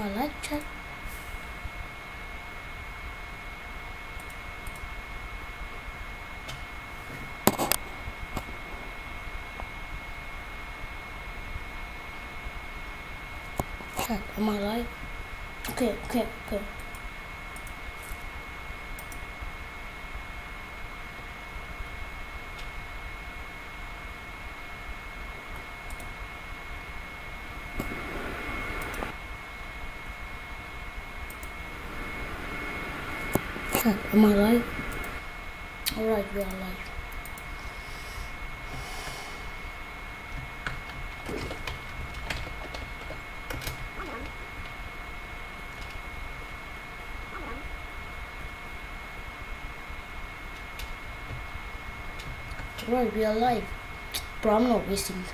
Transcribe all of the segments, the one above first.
My light check. Check. Am I live? Okay, okay, okay. Check. Am I live? Alright, we are live. Alright, we are live. Bro, I'm not wasting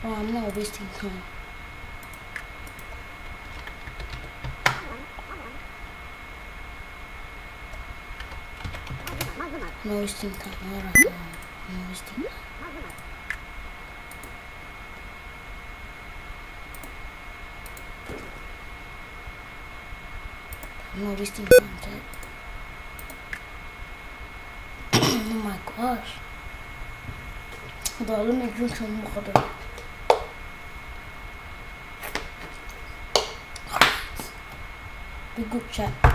Bro, I'm not wasting time. No. Alright, no, no. I'm not wasting oh my gosh. Let me drink some water. Be good, chat.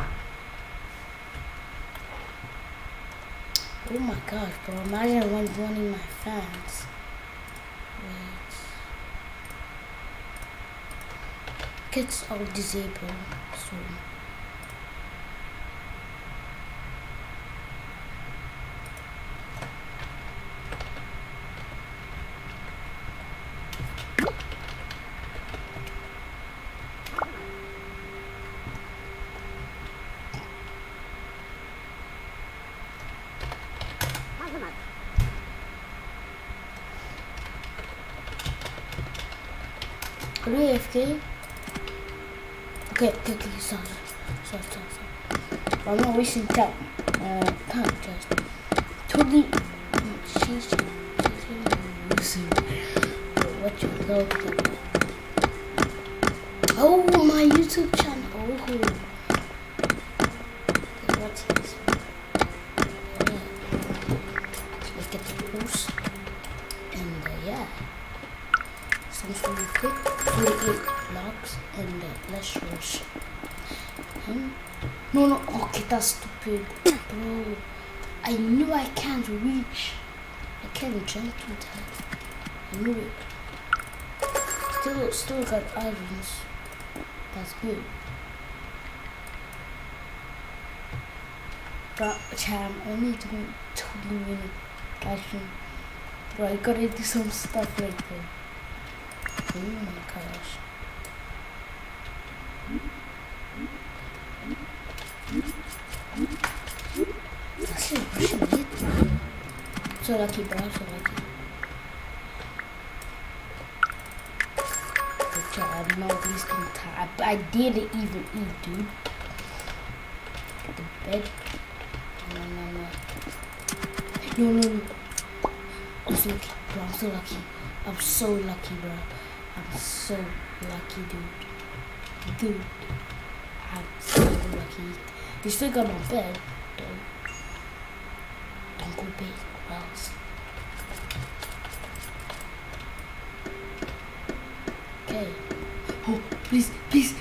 Oh my gosh, bro. Imagine one joining my fans. Wait. Kids all disabled, so. Are you AFK? Okay, okay, okay, sorry, sorry, sorry, sorry. I'm not I knew it. Still, still got irons. That's good. But I'm only doing 20 minutes. Actually, bro, I gotta do some stuff like that. Oh my gosh. So lucky, bro, so lucky. I, didn't even eat, dude. The bed. No, no, no. No, no, no. I'm so lucky, bro, I'm so lucky. I'm so lucky, bro. I'm so lucky, dude. Dude, I'm so lucky. You still got my bed. Don't, don't go big or else. Okay. Oh, please, please.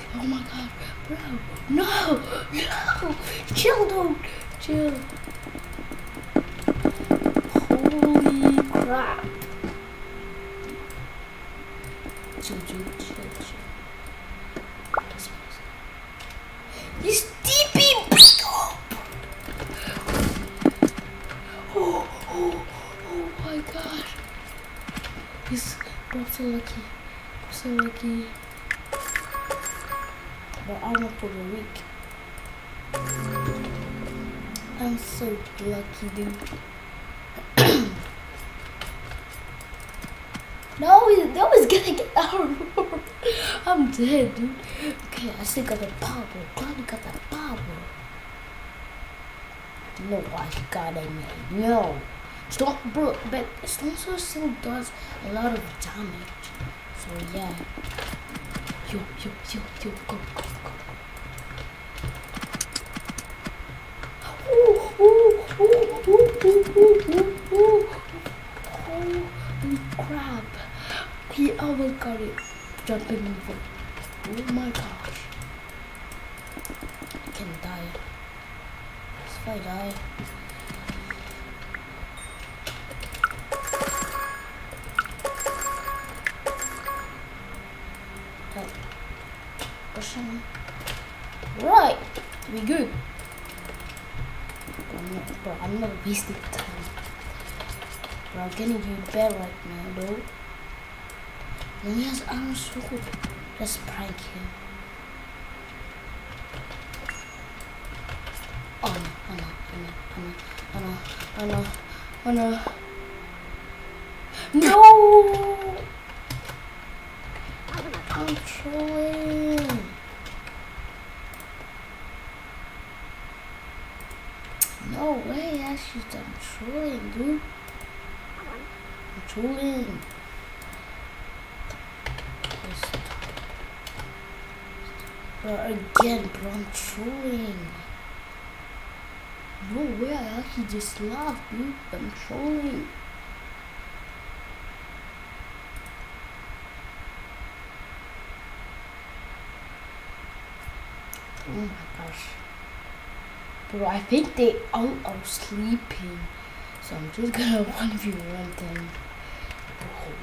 Bro. No, no. Chill, dude. Chill. Still got the power. You got the power. No, I got it, man. No, Stone, bro, but Stone Sword still does a lot of damage. So yeah. Yo, yo, yo, yo, go, go, go. Ooh, ooh, ooh, ooh, ooh, ooh, ooh. Holy crap. He almost got it. Jumping over. Oh my gosh. I can die. If I die. Pushing. Right. We good. I'm not, bro, I'm not wasting time. Bro, I'm getting you bad right now, though. And he has arm sword. Let's prank him. Oh no, oh no, oh no, oh no, oh no, no! I'm trolling. No way, actually, I'm trolling, dude. I'm trolling. Bro, again, bro, I'm trolling. No way, I actually just laughed, dude. I'm trolling. Oh my gosh. Bro, I think they all are sleeping. So I'm just gonna 1v1 them. Bro.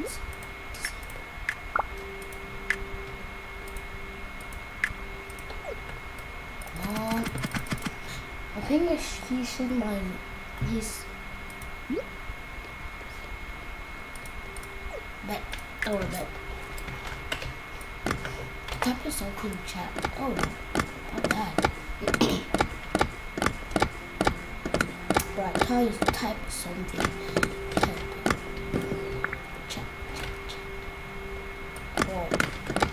It's- Come on. I think he should mind. He's. Bet. Or bet. Type of something in chat. Oh, not bad. I tell you type something. Chat, chat, chat. Bro,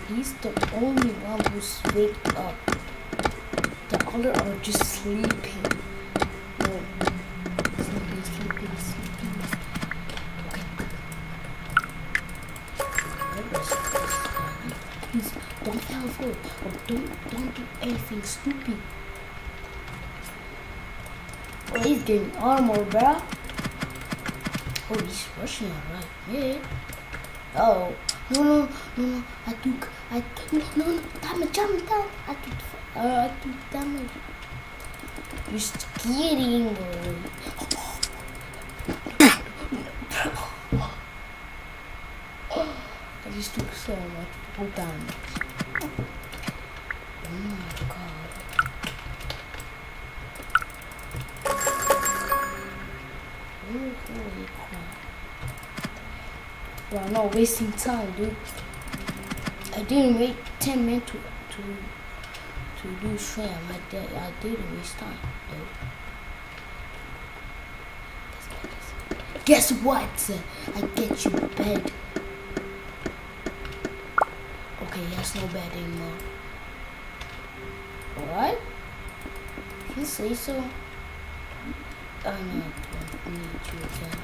he's the only one who's waked up. The other are just sleeping. Don't don't do anything stupid. Oh, he's getting armor, bruh. Oh, he's rushing alright. Yeah. Oh, no, no, no, no. I took, I took, no, no, damage, damage, damage. I took, uh, I took damage. You're kidding. I just took so much damage. Wasting time, dude. I didn't wait 10 minutes to, to, to do stream. I, did, I didn't waste time, dude. Guess what? I get you bed. Okay, has no bed anymore. If you say so. I know I need you again.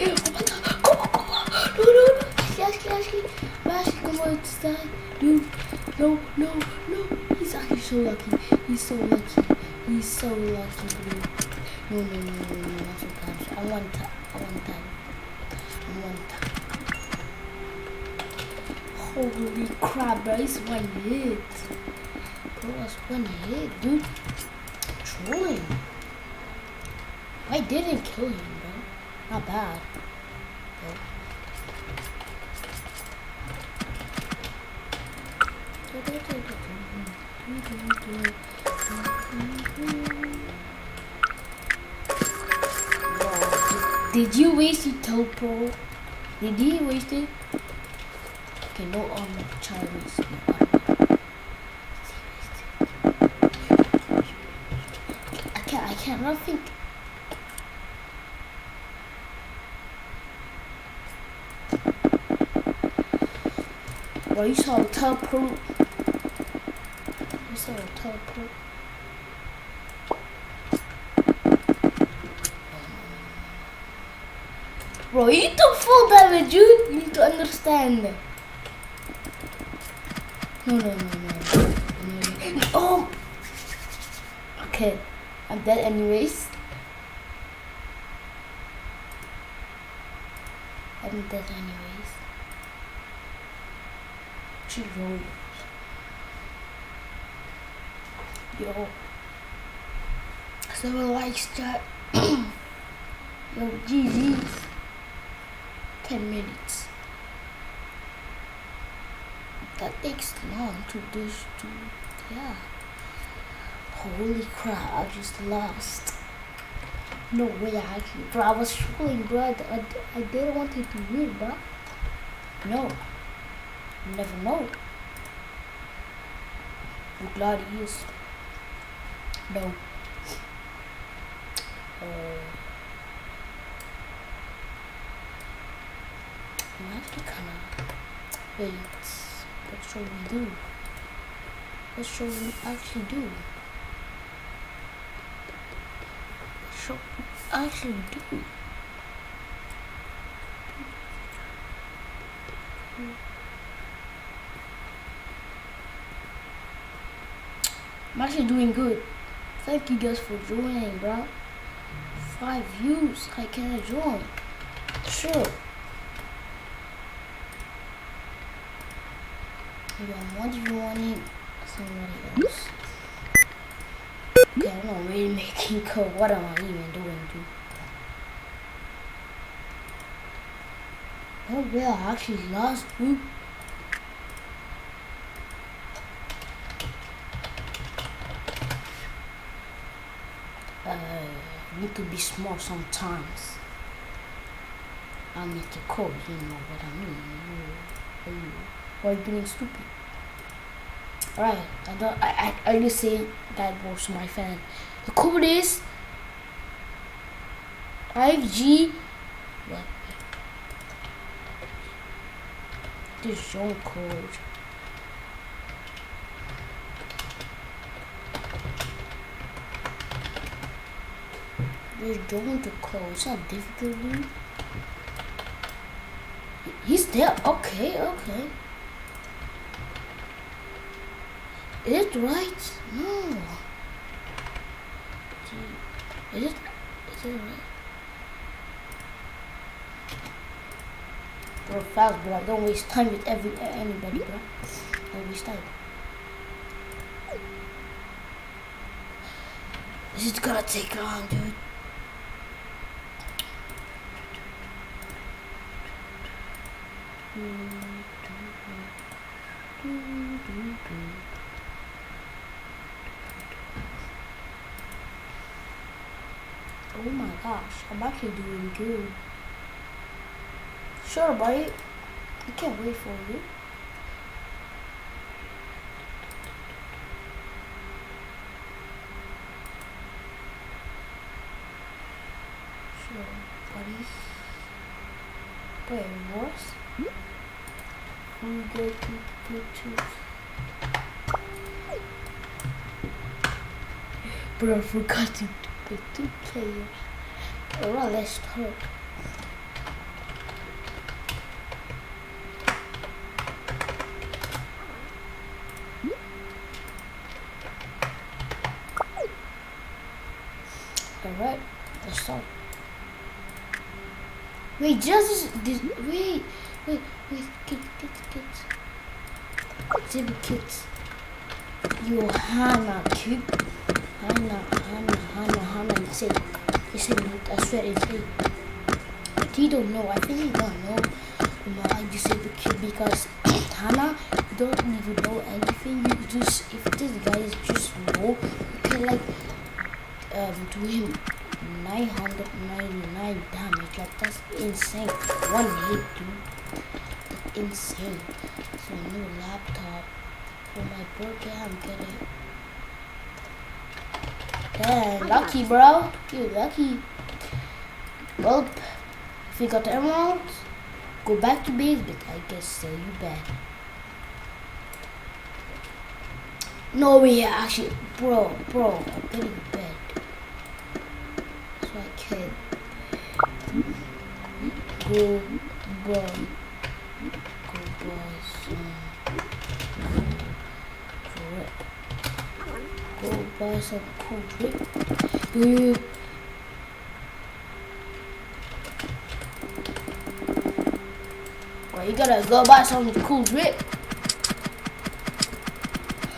Oh my god! No, no, no! Ashley, Ashley, Ashley! Ashley, come on, it's time. Dude, no, no, no! He's actually so lucky. He's so lucky. He's so lucky, dude. No, no, no, no, no, not so bad. I want that. I want that. I want that. Holy crap, bro. He's one hit. Bro, that's one hit, dude. Trolling. I didn't kill him, bro. Not bad. Did you waste your teleport? Did he waste it? Okay, no armor, Chinese. No. I can't, I can't, I think. Bro, you saw a so teleport. Bro, you took full damage. You need to understand. No, no, no, no. no. Oh! Okay, I'm dead anyways. I'm dead anyways. She rolled. Yo. So likes that. Yo, GG's. 10 minutes. That takes long to do, to, yeah. Holy crap, I just lost. No way, I actually, bro, I was struggling, bro. I, I, I didn't want it to win, bro. No. Never know. I'm glad he is. No. Uh, I'm actually kinda, wait, what should we do? What should we actually do? What should we actually do? I'm actually doing good. Thank you guys for joining, bro. Five views. I can join. Sure. I'm what you wanting somebody else. Okay, I'm not really making code. What am I even doing, dude? Oh well, I actually lost, dude. uh, need to be smart sometimes. I need to code, you know what I mean. You, you, why are you being stupid? Alright, I don't I, I I just say that was my fan. The code is 5G what this your code. Just join the call. It's not difficult, dude. He's there. Okay, okay. Is it right? No. Is it? Is it right? Bro, fast, bro. Don't waste time with every anybody, bro. Don't waste time. This is gonna take long, dude. Oh my gosh, I'm actually doing good. Sure, buddy. I can't wait for you. Sure, buddy. Wait, what? We go to Bluetooth. Bro, I forgot to put two players. Oh, Alright, let's start. Alright, let's start. Wait, just this. Wait, kids, kids, kids. Zibby kids. Johanna, kid. Hannah, Hannah, Hannah, Hannah. He said, he said, I swear he said. But he don't know. I think he don't know. You know, I just say the kid because Hannah, you don't even know anything. You just, if this guy is just low, you can like um, do him 999 damage. Like that's insane. One hit, dude. That's insane. So new laptop for my birthday. I'm getting. Damn, lucky, bro. You lucky. Well, if you got the emeralds, go back to base, but I guess sell you back. No way, actually, bro, bro, I'm getting bad. So I can. go buy go buy some drip. Go buy some cool drip. You Gotta go buy some cool drip.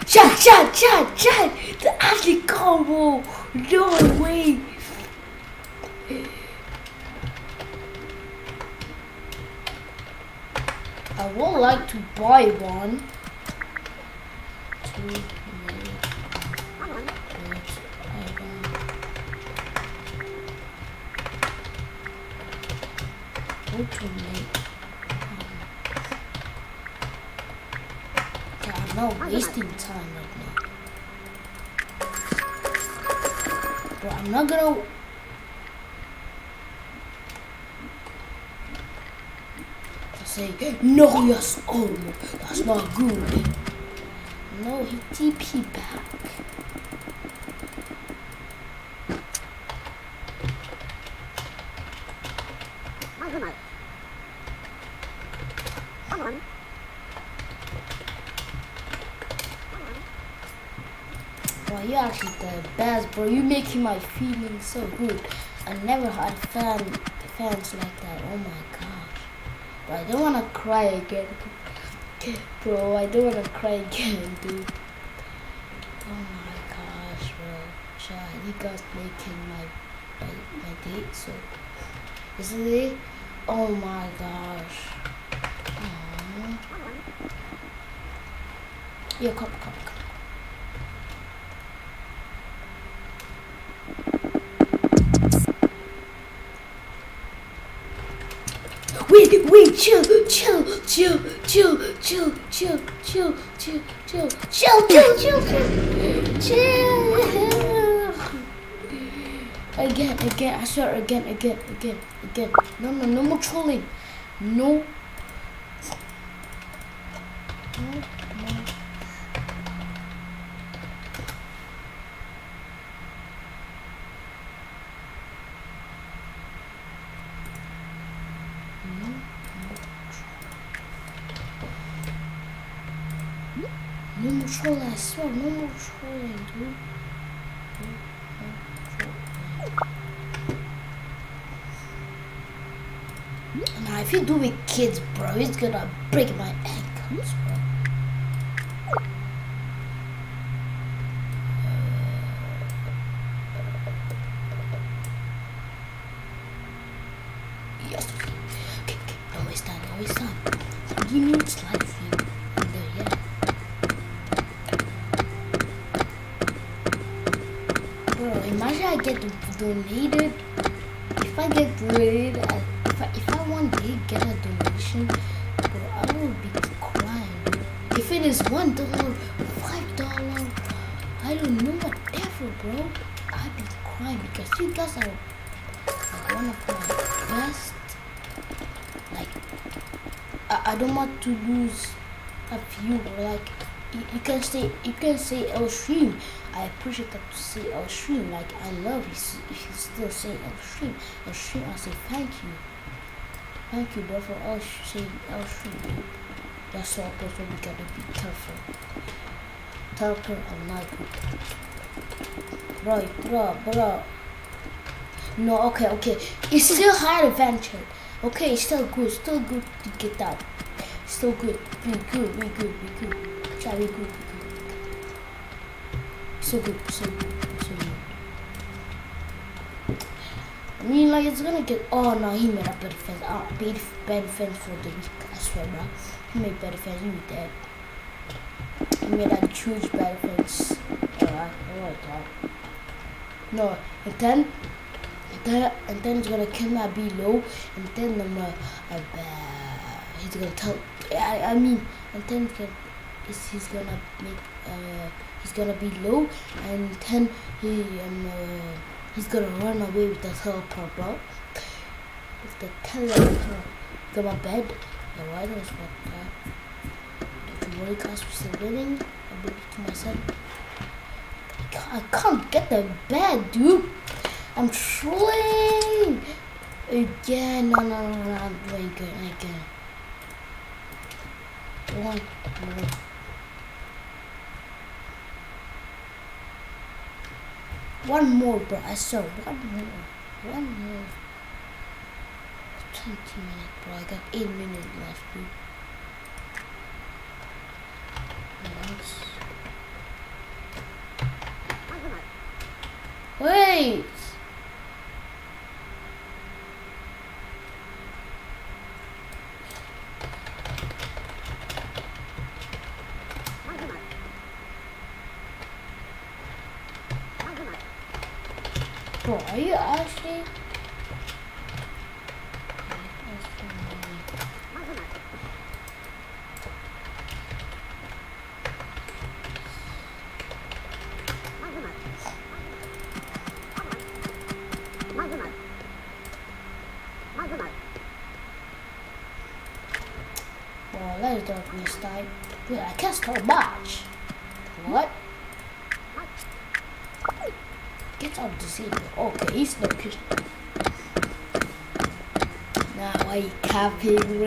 Shot, shot, shot, shot! The Ashley combo! No way! I would like to buy one. No, yes, oh, that's not good. No, he TP back. Well, you're actually the best, bro. You're making my feelings so good. I never had fan fans like that. Oh my gosh. But I don't wanna cry again. Bro, I don't wanna cry again, dude. Oh my gosh, bro. You guys making my my, my date so Isn't it? Oh my gosh. Aww. Yeah, come, come, come. Wait, chill, chill, chill, chill, chill, chill, chill, chill, chill, chill, chill, chill, chill. Again, again, I swear, again, again, again, again. No, no, no more trolling. No, no. No more trolling, I swear, no more trolling, dude. Now, if you do with kids, bro, it's gonna break my ankles, you, you can say you El Stream. I appreciate that to say El Stream. Like, I love you. If you still say El Stream, El Stream, I say thank you. Thank you, bro, for Sh- saying El Stream. That's all. So we gotta be careful. Talker, I'm not good. Bro, bro. No, okay, okay. It's still hard adventure. Okay, still good. Still good to get out. Still good. Be good. Be good. Be good. Try be good. Be good. So good. So good. So good. I mean, like it's gonna get. Oh no, he made a better fence. Uh, better, better fence for the week. I swear, bro. He made better fence. You dead. He made a huge better fence. Alright, alright, alright. No, and then and then and then he's gonna kill my below and then um, uh, uh, he's gonna tell I, I mean and then he's gonna, he's gonna make uh, he's gonna be low and then he um uh, he's gonna run away with the teleport bro with the teleport to my bed yeah why does what uh, don't you worry guys we're still winning I believe to myself I can't get the bed dude I'm trolling. Again, no, no, no, no, I'm doing good again. One more. One more, bro. I saw one more. One more. 20 minutes, bro. I got 8 minutes left, dude. Wait! Bro, are you actually? Well, let's do a restart. Wait, I can't start match. What? Get out of the city. Okay, he's no Christian. Nah, why you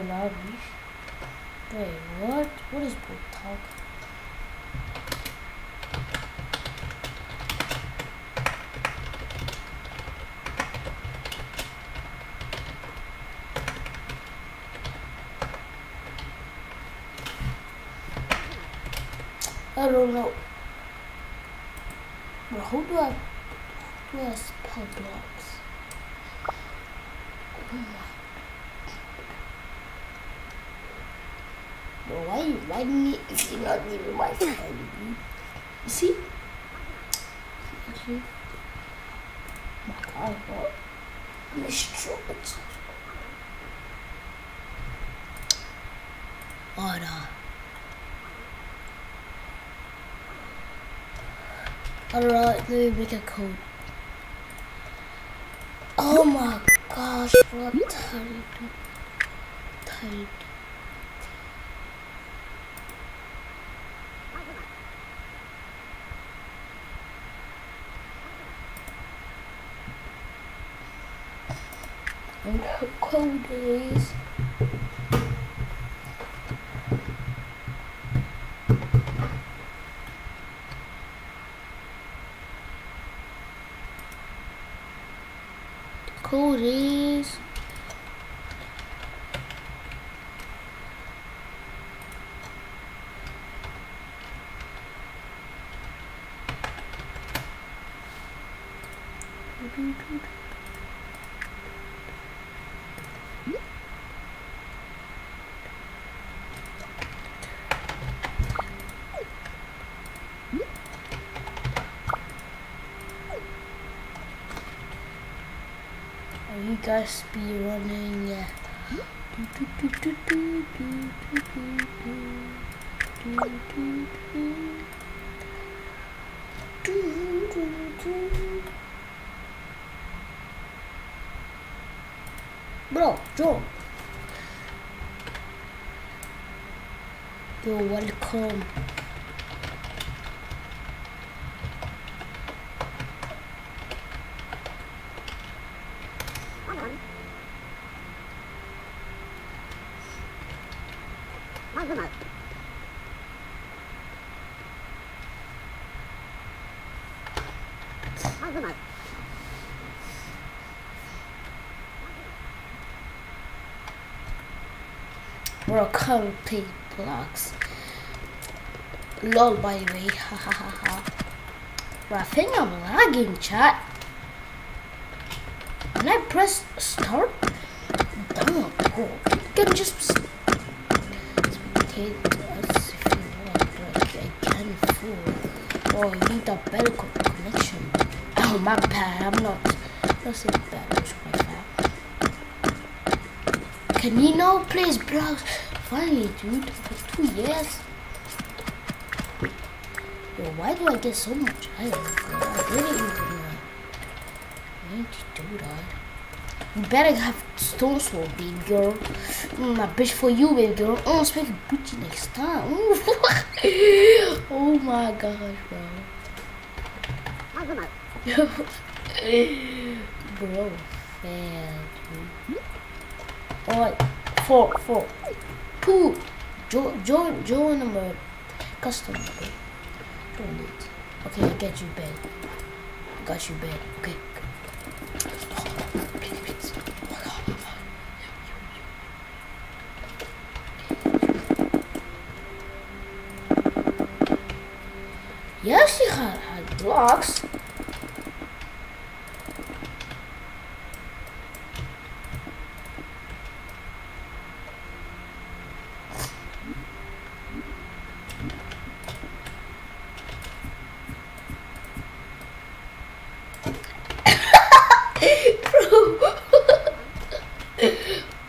lobby. Wait, what? What is bro talk? I don't know. But how do I, how do I spell blocks? Oh my. Bro, why you writing me if you're not even my friend? dude? You see? See? My God, bro. I'm destroyed. Order. Alright, let me make a code. Oh my gosh, what I'm tired. Tired. And her code is code is. Are you speed running? Yeah. Bro, Joe. You're welcome. Bro, can't blocks. Lol, by the way. Ha ha ha ha. Bro, I think I'm lagging, chat. Can I press start? Don't. Oh, you can just spectate us if I can fool. Oh, you need a better connection. Oh, my bad. I'm not. That's say bad. My. Can you now please blocks? Finally, dude. For two years. Yo, why do I get so much iron? I didn't even know. I need to do that. You better have stone sword, baby girl. Mm, my bitch for you, baby girl. Oh, speak Gucci next time. oh my gosh, bro. bro, dude. Alright, four, four. Join, join, join number custom. Okay. Join it. Okay, I get you bed. I got you bed. Okay. Yes, she had, had blocks.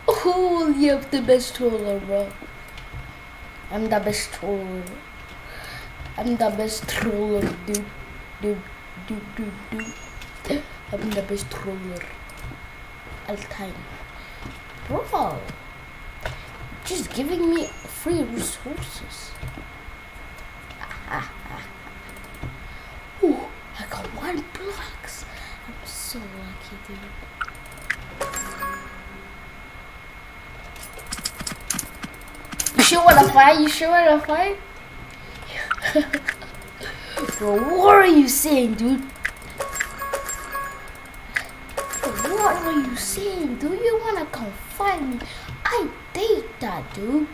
oh, you have the best troller, bro. I'm the best troller. I'm the best troller, dude. Dude, dude, dude, dude. I'm the best troller. All time. Bro. Just giving me free resources. Fight? You sure wanna fight? Bro, what are you saying, dude? What are you saying? Do you wanna come fight me? I date that, dude.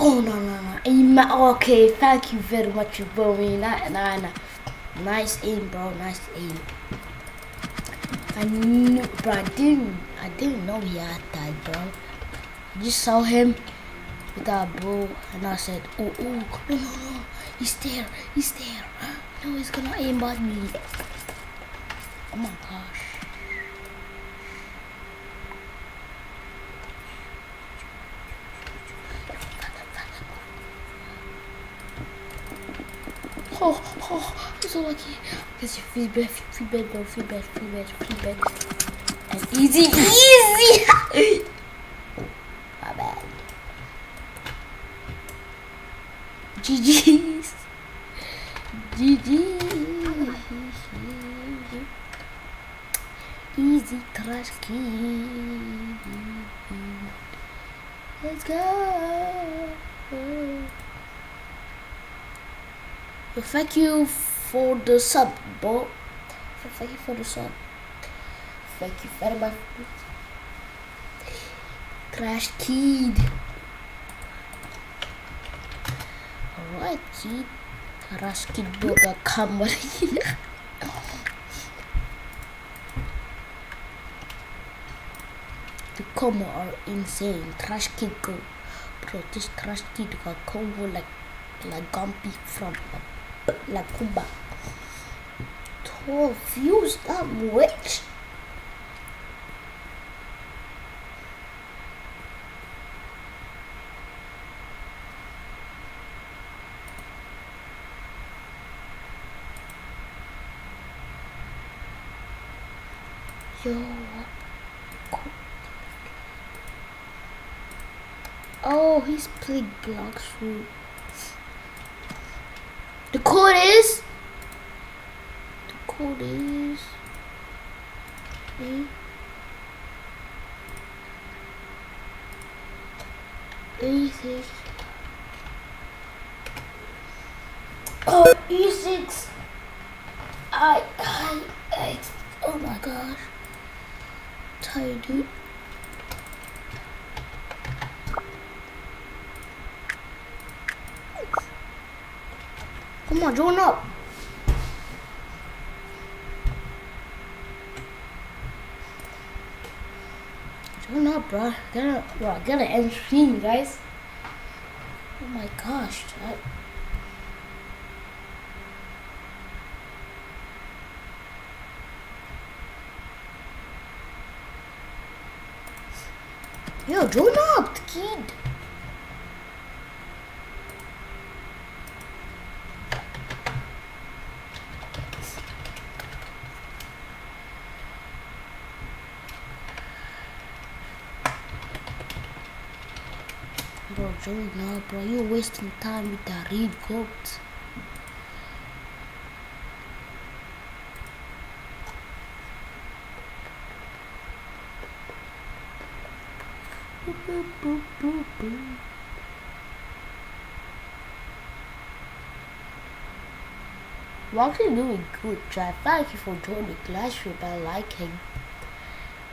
Oh no no no! Okay, thank you very much, bro. Nah, nah, nah. Nice aim, bro. Nice aim. I knew, bro. I didn't. I didn't know he had that, bro. I just saw him with that bow, and I said, "Oh, oh, no, no, no! He's there! He's there! No, he's gonna aim at me!" Oh my gosh! Oh, so lucky. Because your feedback, feedback, bro, feedback, feedback, feedback. And easy, easy! my bad. GG's. GG. Easy crush kid. Let's go. Thank you for the sub, bro. Thank you for the sub. Thank you very much. Crash Kid. Alright, Kid. Crash Kid boga kamar. the combo are insane. Crash Kid go. Bro, this Crash Kid got combo like like Gumpy from La Cuba. 12 views, ah, that witch. Yo. Oh, he's playing blocks through. these. E. E6. Oh, E6. I, I, I, oh my gosh. Tired, dude. Come on, join up. Gotta, bro, gotta end stream, guys. Oh my gosh, chat. Yo, join up, kid. Up, bro. You're wasting time with that read quotes. Boop, boop, boop, boop. We're doing good, chat. Thank you for joining Clash Room and liking.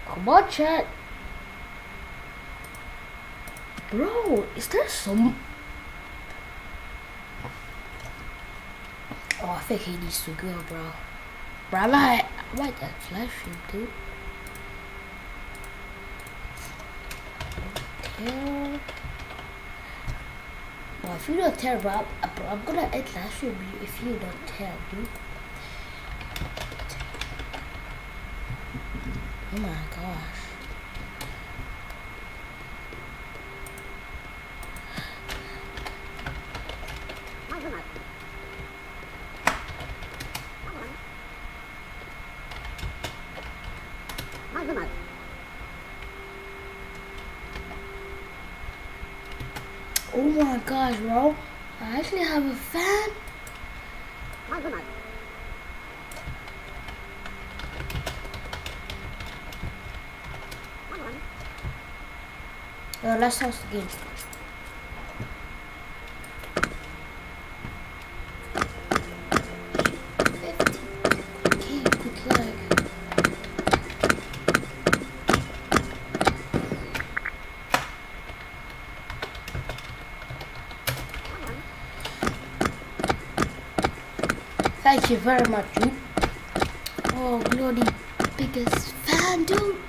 Come on, chat. Bro, is there some... Oh, I think he needs to go, bro. Bro, I might, I might Clash Room, dude. tell. Well, if you don't tell, bro, I'm, bro, I'm gonna end last stream if you don't tell, dude. Oh my gosh. that sounds good. Thank you very much, dude. Oh, glory, biggest fan, dude.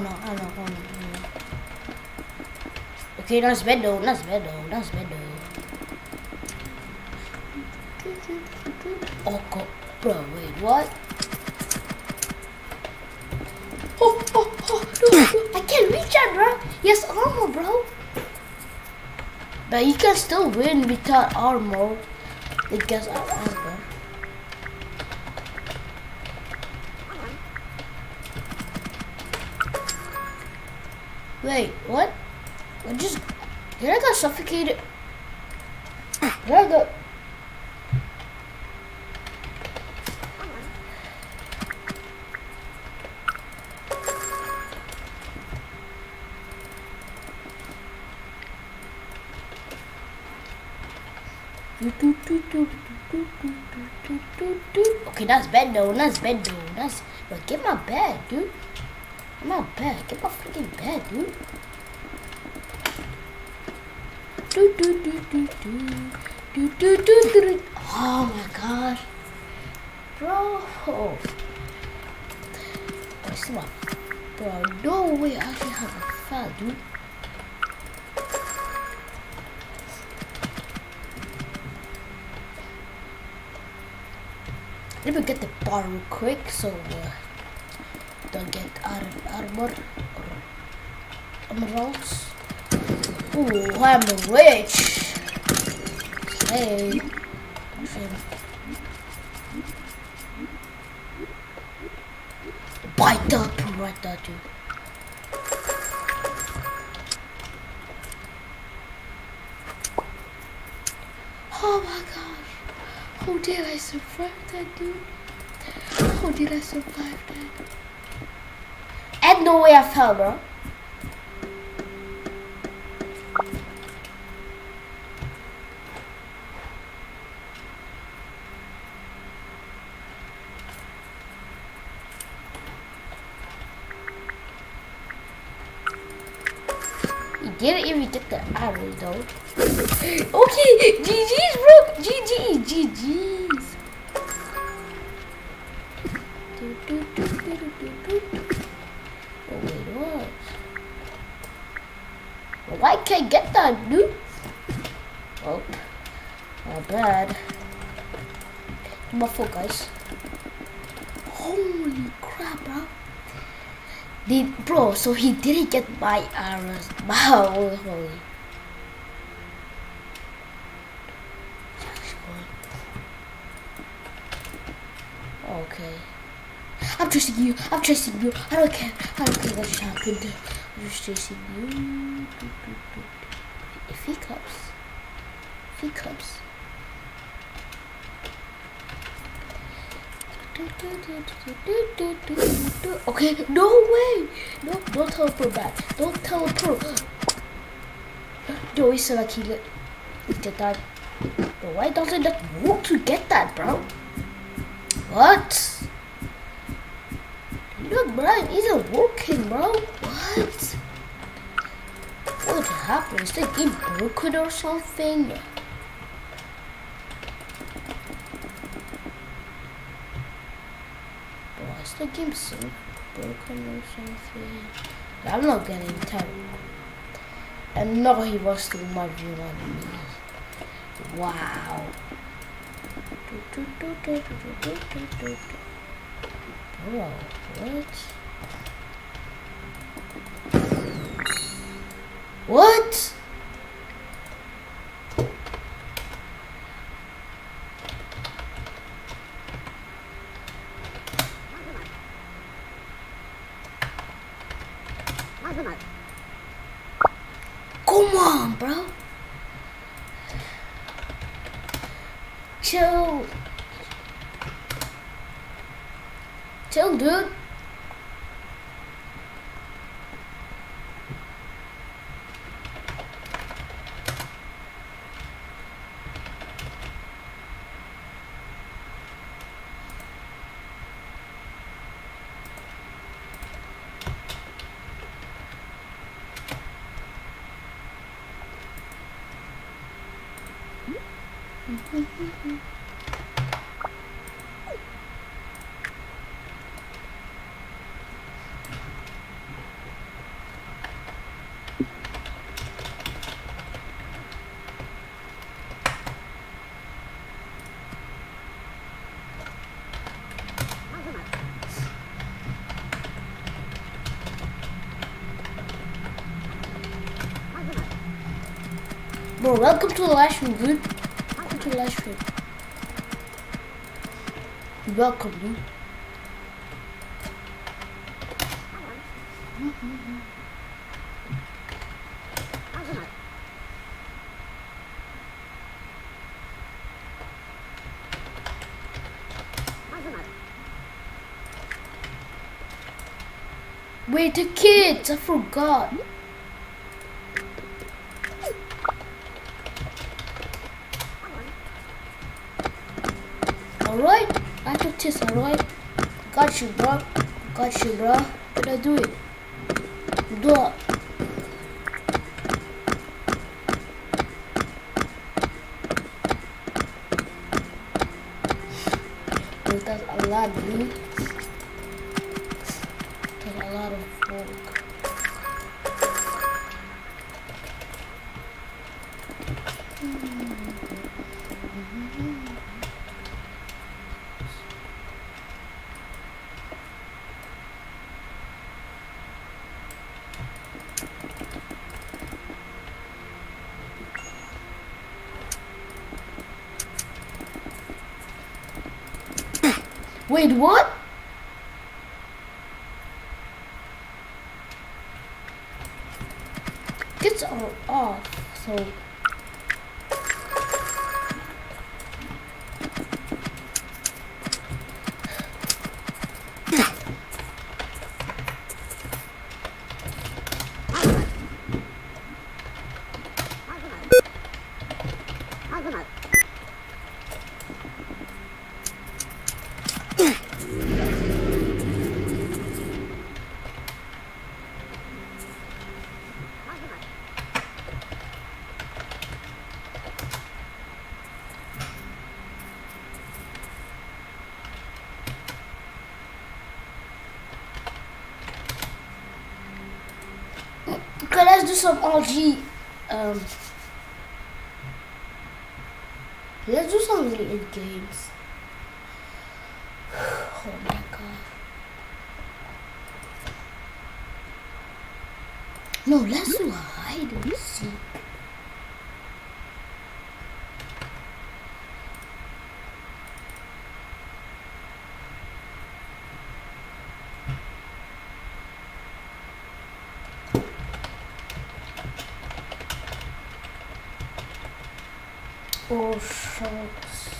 Oh no, oh no, oh no, oh no. Okay, that's bad though, that's bad though, that's bad though. Oh god, bro, wait, what? Oh, oh, oh, no, I can't reach that, bro. Yes, armor, bro. But you can still win without armor. Because I Wait, what? I just did I got suffocated? Did I go? Okay, that's bad though. That's bad though. That's but get my bed, dude. My bed. Get my freaking bed, dude. Do do do do do do do do do. do. Oh my gosh, bro. Oh, I see my bro. No way. I actually have a fat, dude. Let me get the bar real quick so uh, don't get armor or emeralds. Ooh, I'm rich. Hey. Bite up right there, dude. Oh my gosh. How did I survive that, dude? How did I survive that? No way I fell, bro. You get it if you get the arrow though. Okay, GG's bro. GG, GG's. So he didn't get my arrows. Wow, holy. Okay. I'm trusting you. I'm trusting you. I don't care. I don't care what happened. I'm just trusting you. If he comes, if he comes. Okay, no way! No, don't teleport back. Don't teleport. No, he's like he get that. But why doesn't that work to get that, bro? What? Look, it isn't working, bro. What? What happened? Is the game broken or something? Is game so broken or something? I'm not getting tired. And no, he was still my view on me. Wow. Bro, what? What? Come on, bro. Chill. Chill, dude. Bro, welcome to the live stream, dude. Welcome to the live stream. Welcome, dude. Wait, the kids! I forgot. Alright, I took this, alright? Got you, bro. You, bro. Did I do it? Wait, what? Kids are off, so Okay, let's do some RG. Um, let's do some little games. Oh my god. No, let's do a hide and seek. Oh shucks.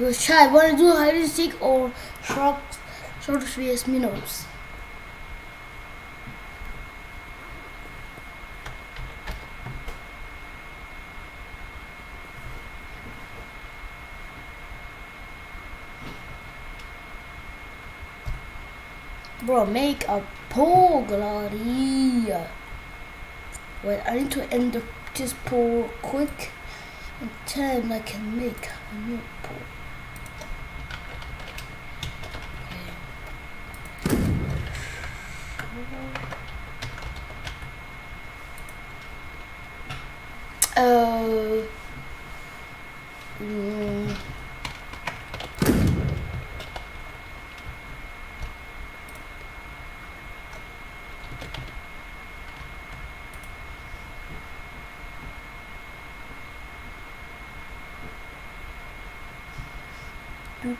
Let's try. Wanna do hide and seek or sharks, sharks vs minnows? Bro, make a poll, Gloria. Wait, I need to end the, this poll quick. And then I can make a new poll. Uh, mm, Oh,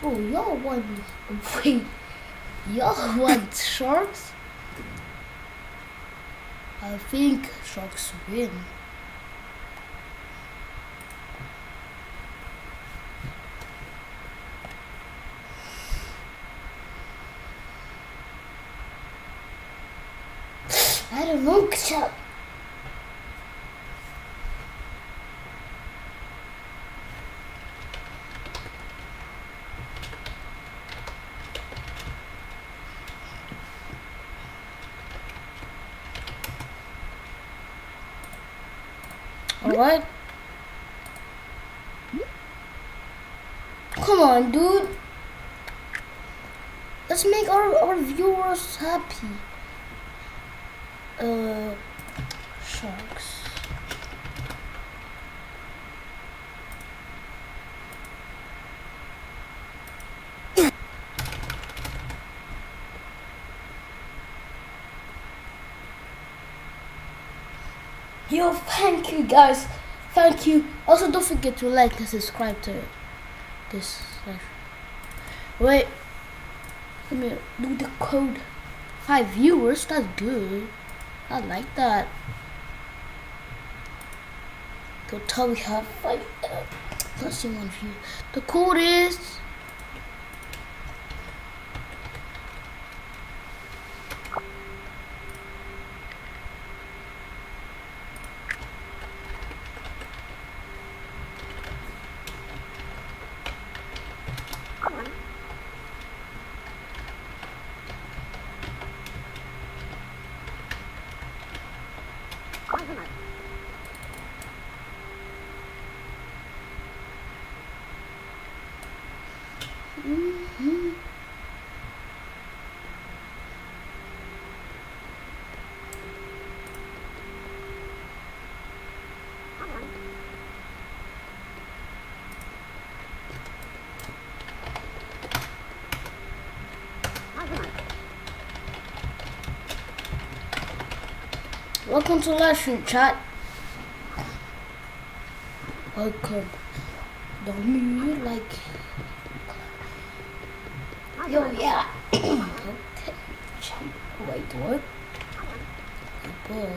bro, y'all want wait, y'all want sharks? I think sharks win. I don't know, Chuck. Alright. Come on, dude. Let's make our, our viewers happy. Uh, sharks. Yo, thank you guys. Thank you. Also, don't forget to like and subscribe to this. Wait. Let me do the code. Five viewers. That's good. I like that. Go tell we have five. See one view. The code is. Welcome to live stream chat. Welcome. Don't you like. Yo, yeah. okay. Jump. Wait, what? Oh boy.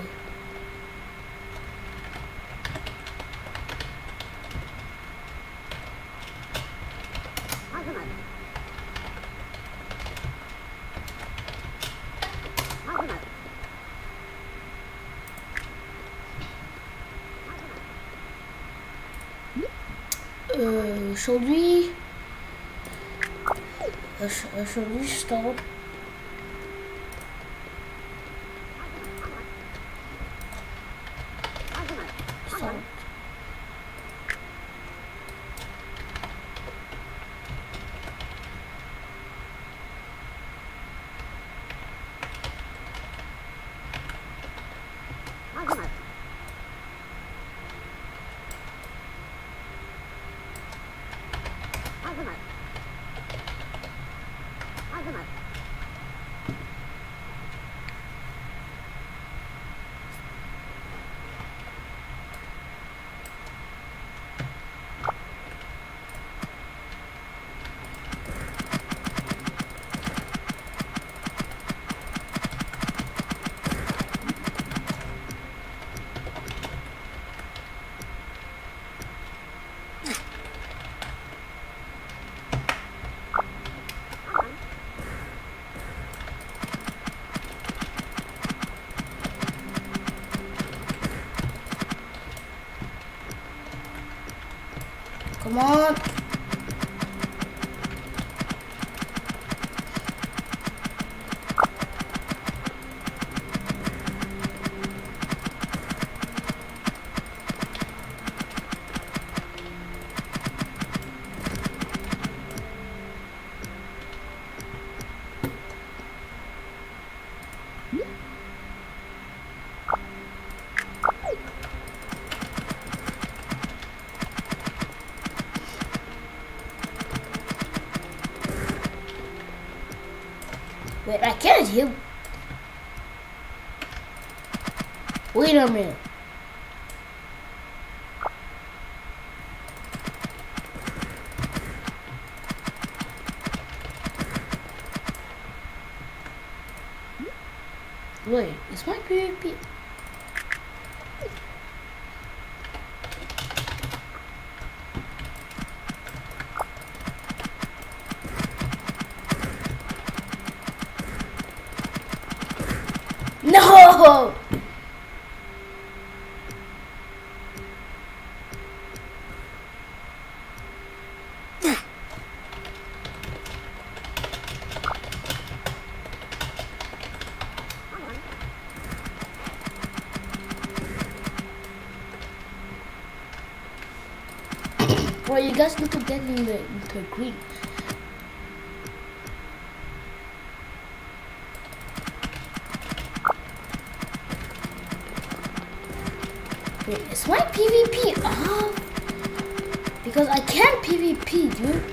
Shall we? Sh shall we stop? Start. Come on. Wait, I can't hear. Wait a minute. Wait, is my PvP? No! Bro, you guys need to get in the into green. Wait, is my PvP off? Because I can't PvP, dude.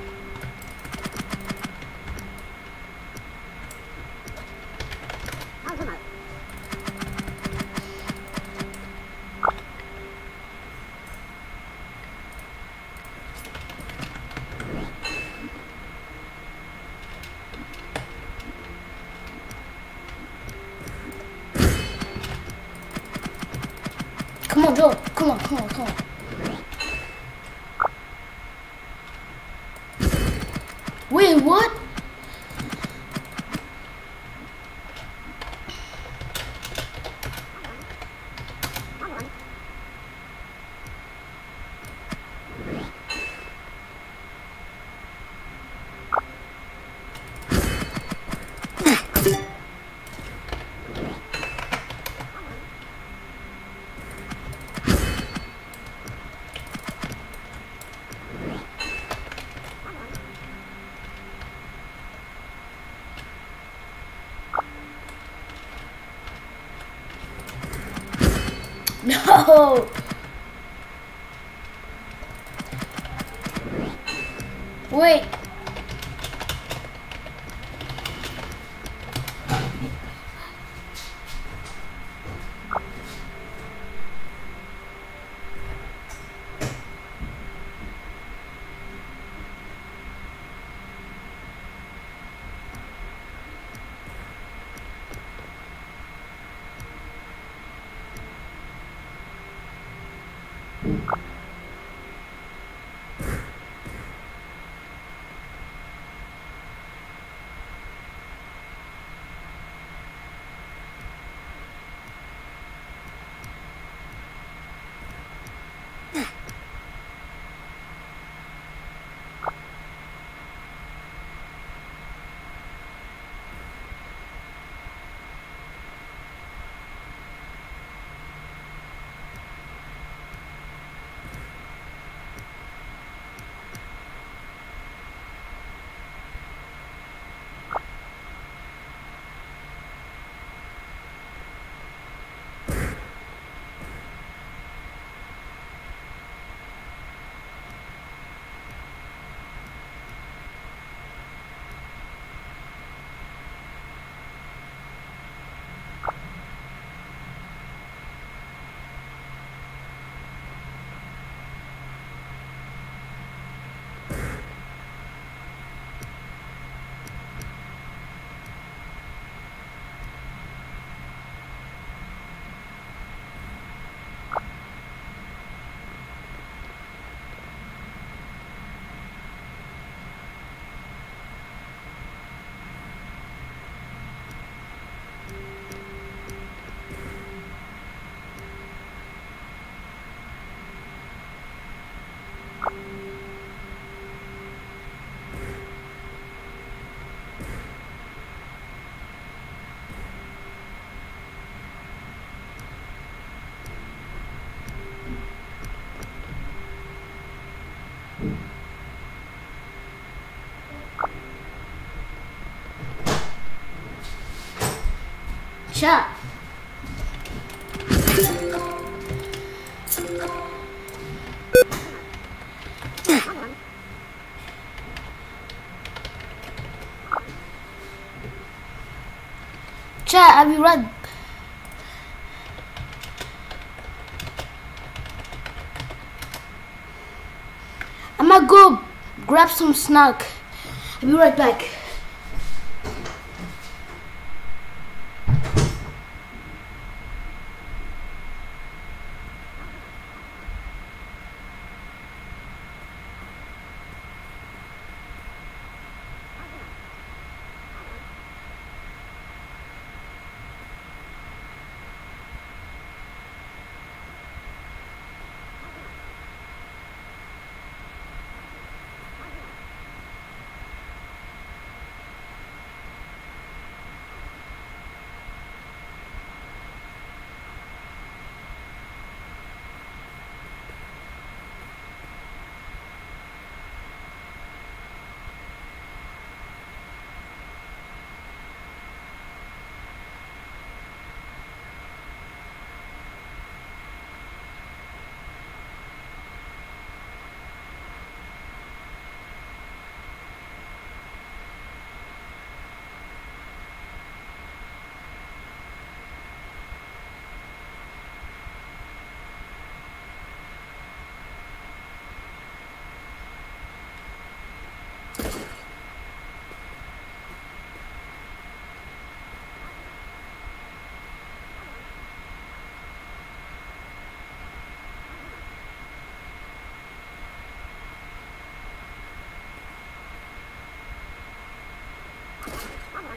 Chat. Chat, you read? I'm gonna go grab some snack. I'll be right back. Come on.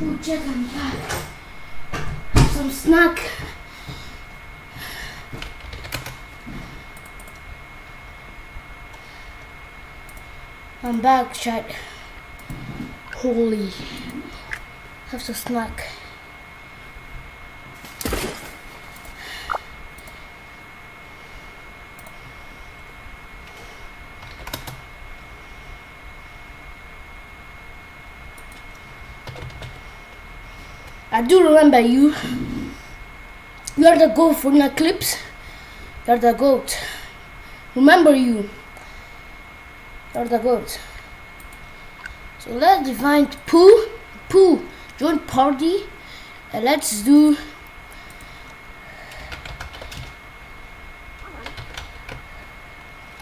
I'm back. Some snack. I'm back, chat. Holy. Have some snack. I do remember you. You are the goat from the clips. You are the goat. Remember you. You are the goat. So let's find Pooh. Pooh, join party. And let's do.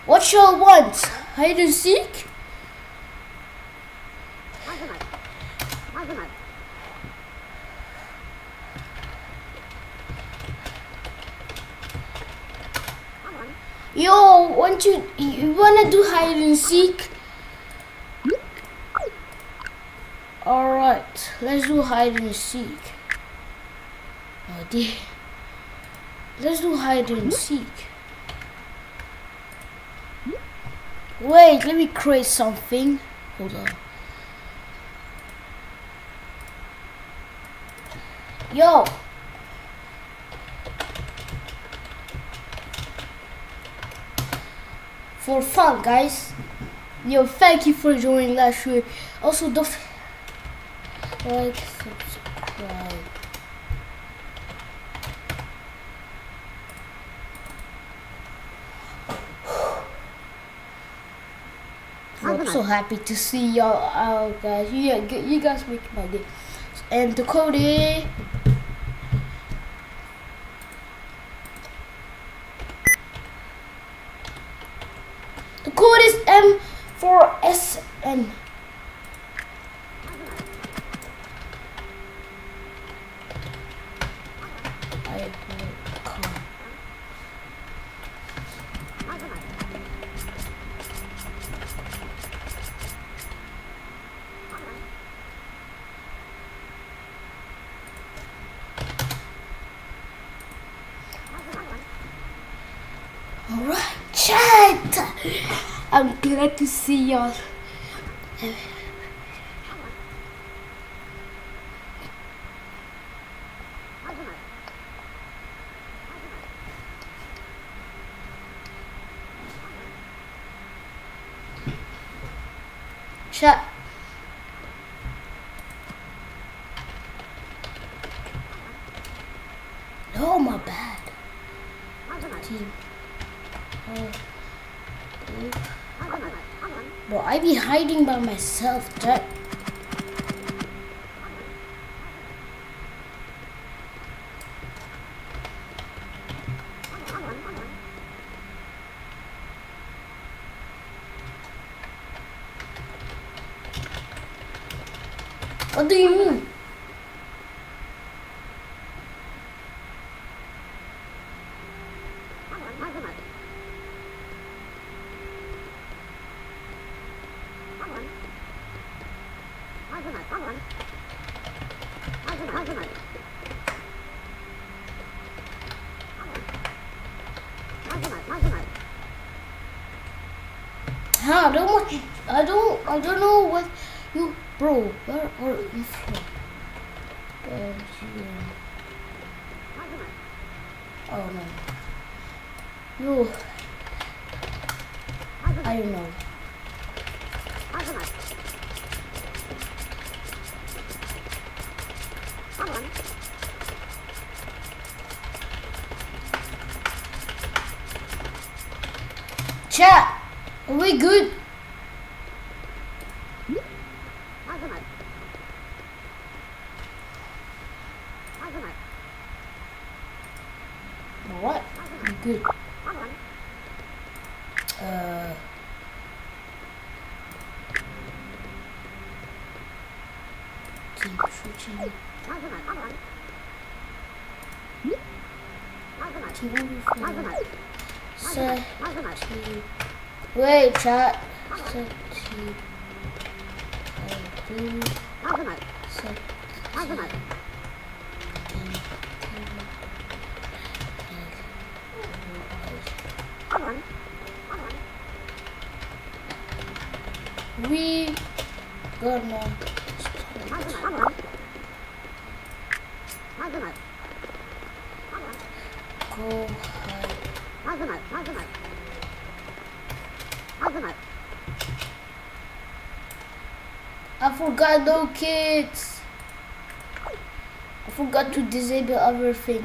What shall want? Hide and seek? Yo, want you you wanna do hide and seek? Alright, let's do hide and seek. Oh dear. Let's do hide and seek. Wait, let me create something. Hold on. Yo, for fun, guys. Yo, thank you for joining last week. Also, don't like, subscribe. I'm so happy to see y'all out, guys. Yeah, you guys make my day. And the code is The code is M4SN. I will come. Alright, chat! I'm glad to see y'all. Chat. Oh, my bad. Team. Oh. Bro, I be hiding by myself, chat. What do you mean? Huh, I don't want you. I don't. I don't know what you, bro. Where are you from? Where? Oh no. You. Wait, No kids. I forgot to disable everything.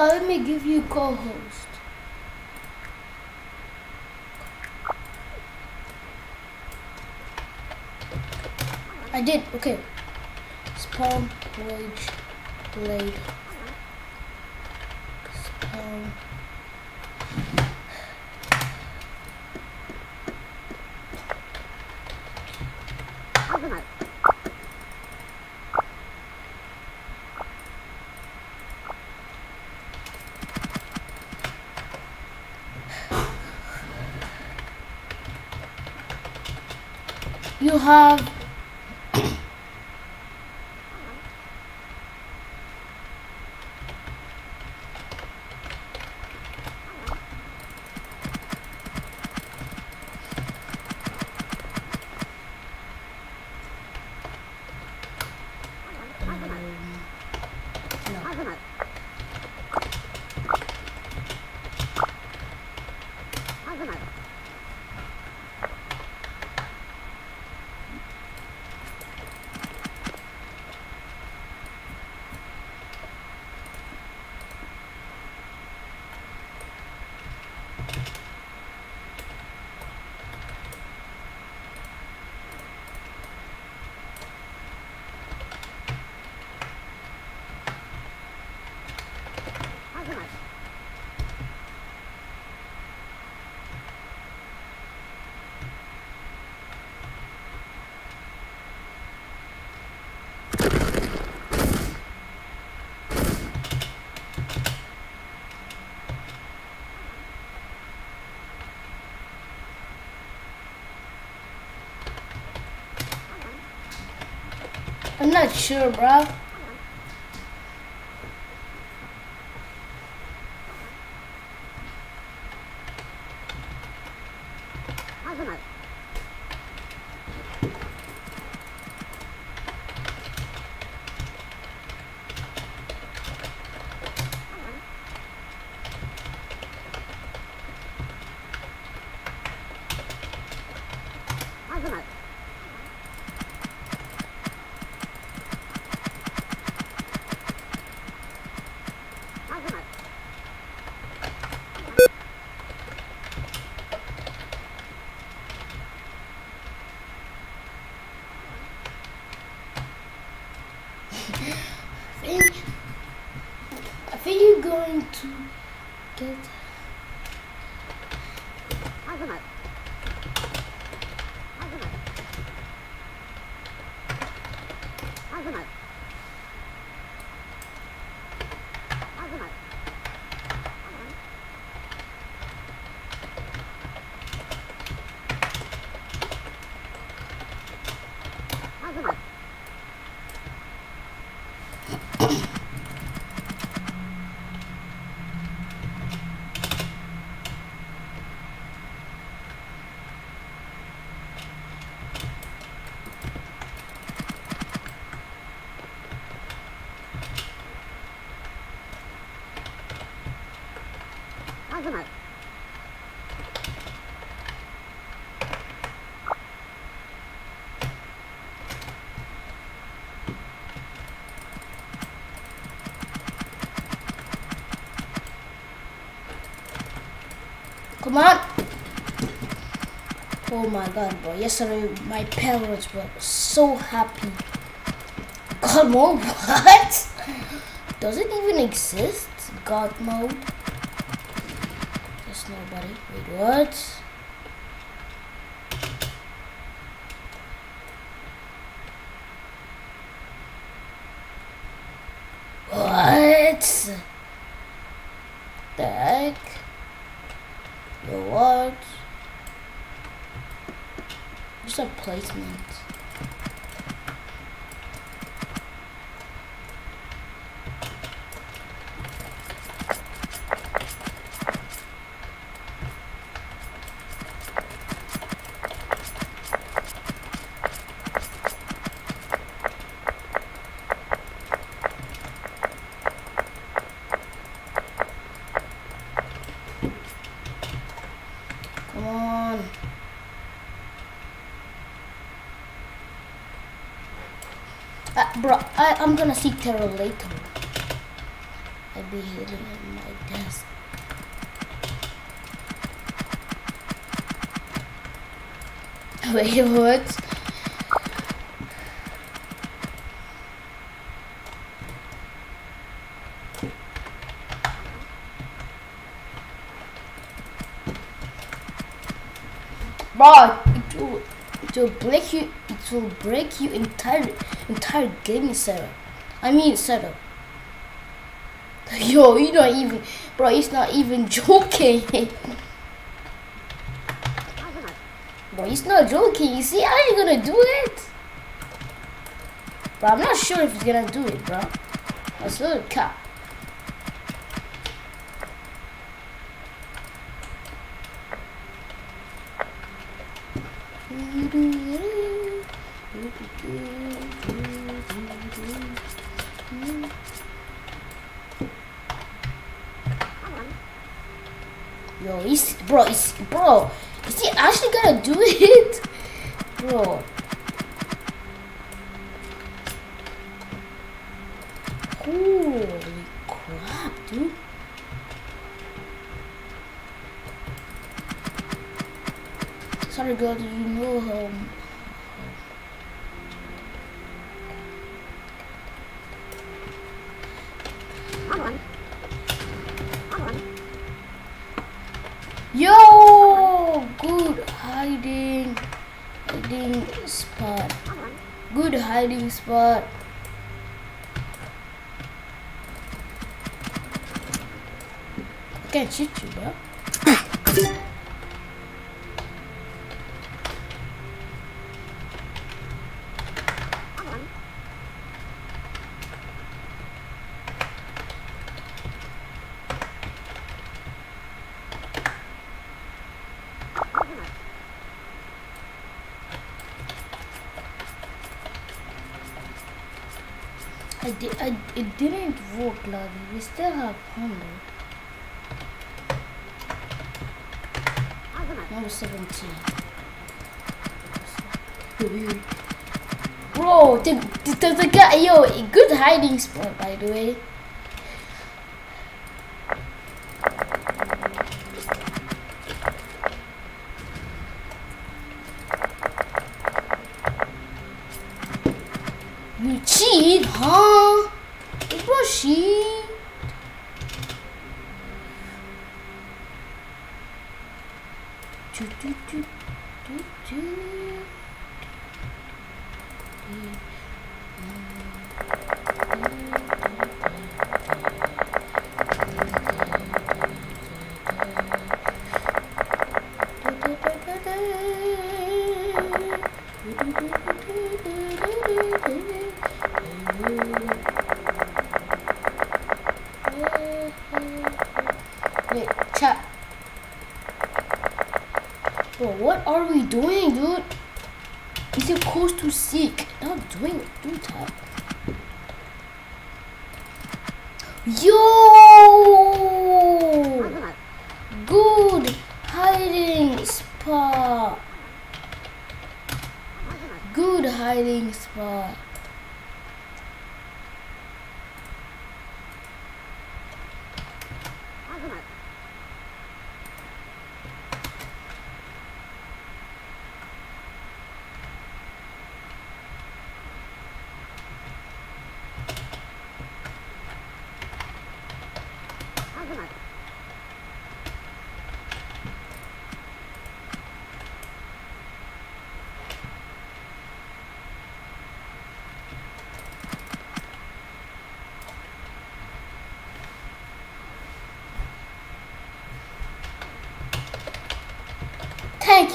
On, let me give you co-host. I did, okay. Spawn rage, blade. Spawn You have not sure, bro. I think I think you're going to get Come on. Oh my god, bro. Yesterday, my parents were so happy. God mode? What? Does it even exist? God mode? There's nobody. Wait, what? What? The heck? Yo, what? Just a placement. Come on. Uh, bro, I, I'm gonna see Terror later. I'll be healing at my desk. Wait, what? Bro, it will, it will break you. It will break you entire entire gaming setup. I mean setup. Yo, you not even, bro. He's not even joking. bro, he's not joking. You see how you gonna do it? Bro, I'm not sure if he's gonna do it, bro. That's a little cap. Spot. I can't shoot you, bro. I did. I it didn't work, Lobby. We still have hundred. Number seventeen. Bro, the, the, the guy, yo, a good hiding spot, by the way.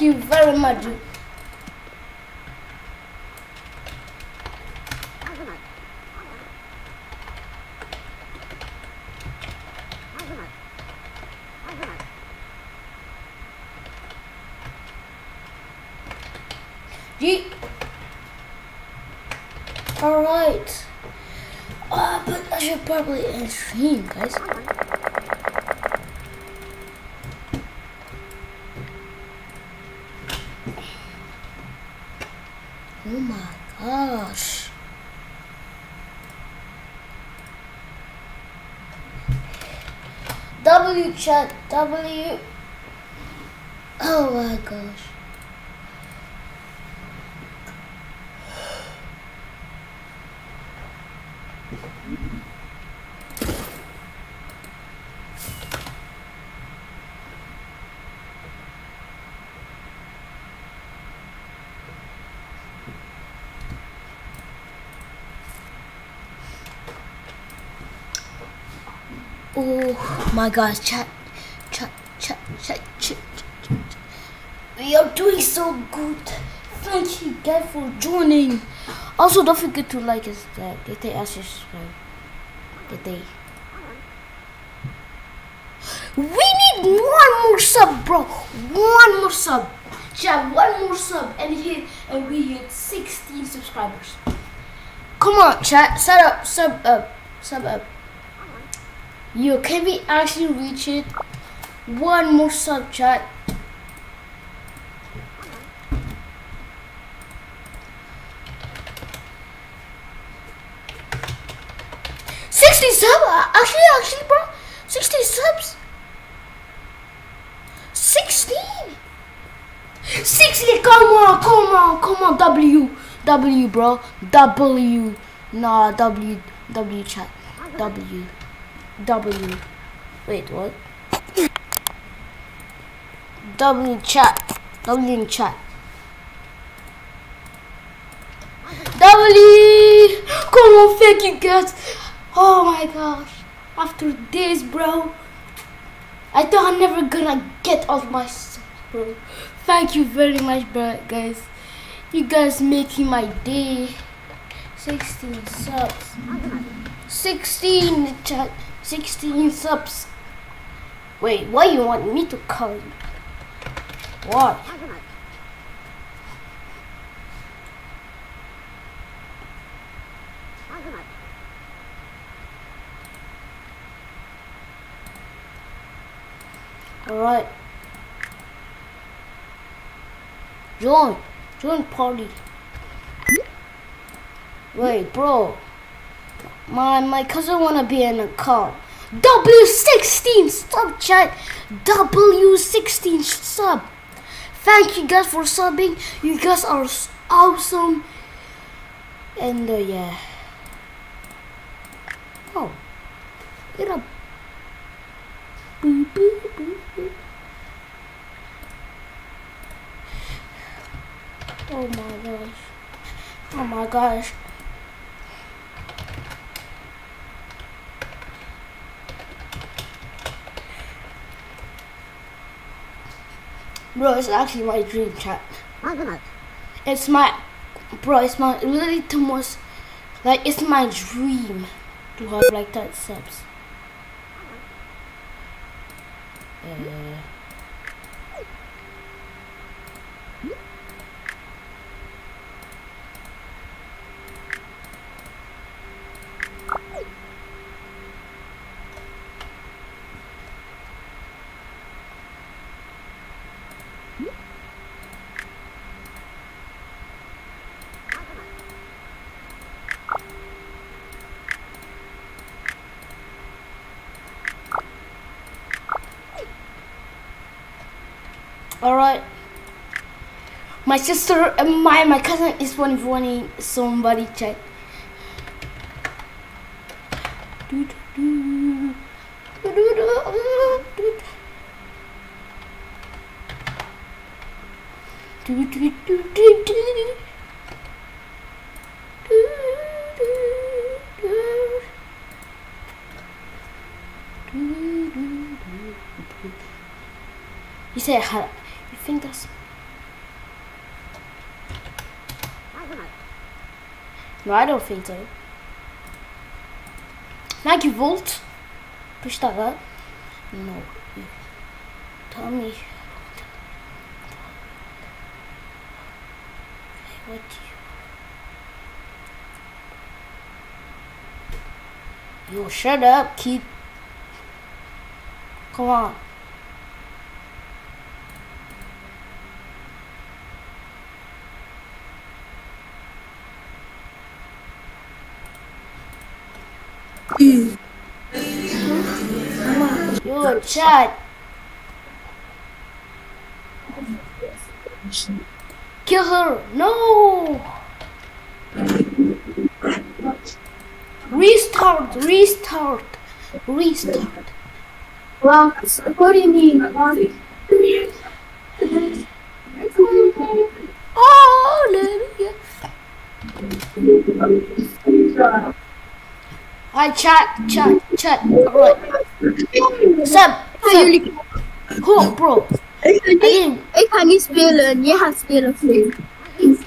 You very much. Ye Alright. Uh, but I should probably end stream, guys. Oh my gosh. W W. Oh my gosh. Oh my gosh, chat, chat, chat, chat, chat, chat. We are doing so good. Thank you guys for joining. Also, don't forget to like us. Uh, get the ask subscribe. Get. We need one more sub, bro. One more sub. Chat, one more sub, and hit, and we hit 16 subscribers. Come on, chat. Set up, sub up, sub up. You can we actually reach it? One more sub chat. Sixty sub? Uh, Actually, actually, bro, sixty subs. Sixteen. Sixty. Come on, come on, come on. W, W, bro. W. Nah, W, W chat. W. W. Wait, what? W chat. W in chat. W! Come on, thank you guys. Oh my gosh. After this, bro. I thought I'm never gonna get all my bro. Thank you very much, bro, guys. You guys making my day. 16 subs. 16 chat. 16 subs. Wait, why you want me to call you? Why? Alright. Join. Join party. Wait, bro. My my cousin wanna be in a car. W16 sub chat. W16 sub. Thank you guys for subbing. You guys are awesome. And uh, yeah. Oh. Get up. Boop, boop, boop, boop. Oh my gosh. Oh my gosh. Bro, it's actually my dream chat. It's my, bro, it's my, really the most, like, it's my dream to have like that subs. Uh, Alright. My sister, uh, my my cousin is one wanting somebody check. Do, do, do. Do, do, You said how? You think that's? No, I don't think so. 90 volt? Push that up? No. Tell me. What you... You shut up, kid. Come on. Chat. Kill her! No! Restart! Restart! Restart! Well, what do you mean? Hallelujah! Hi, chat, chat, chat. Alright. Sab, Sab. Hook, bro. Again. Ik kan niet spelen. Je gaat spelen, vriend.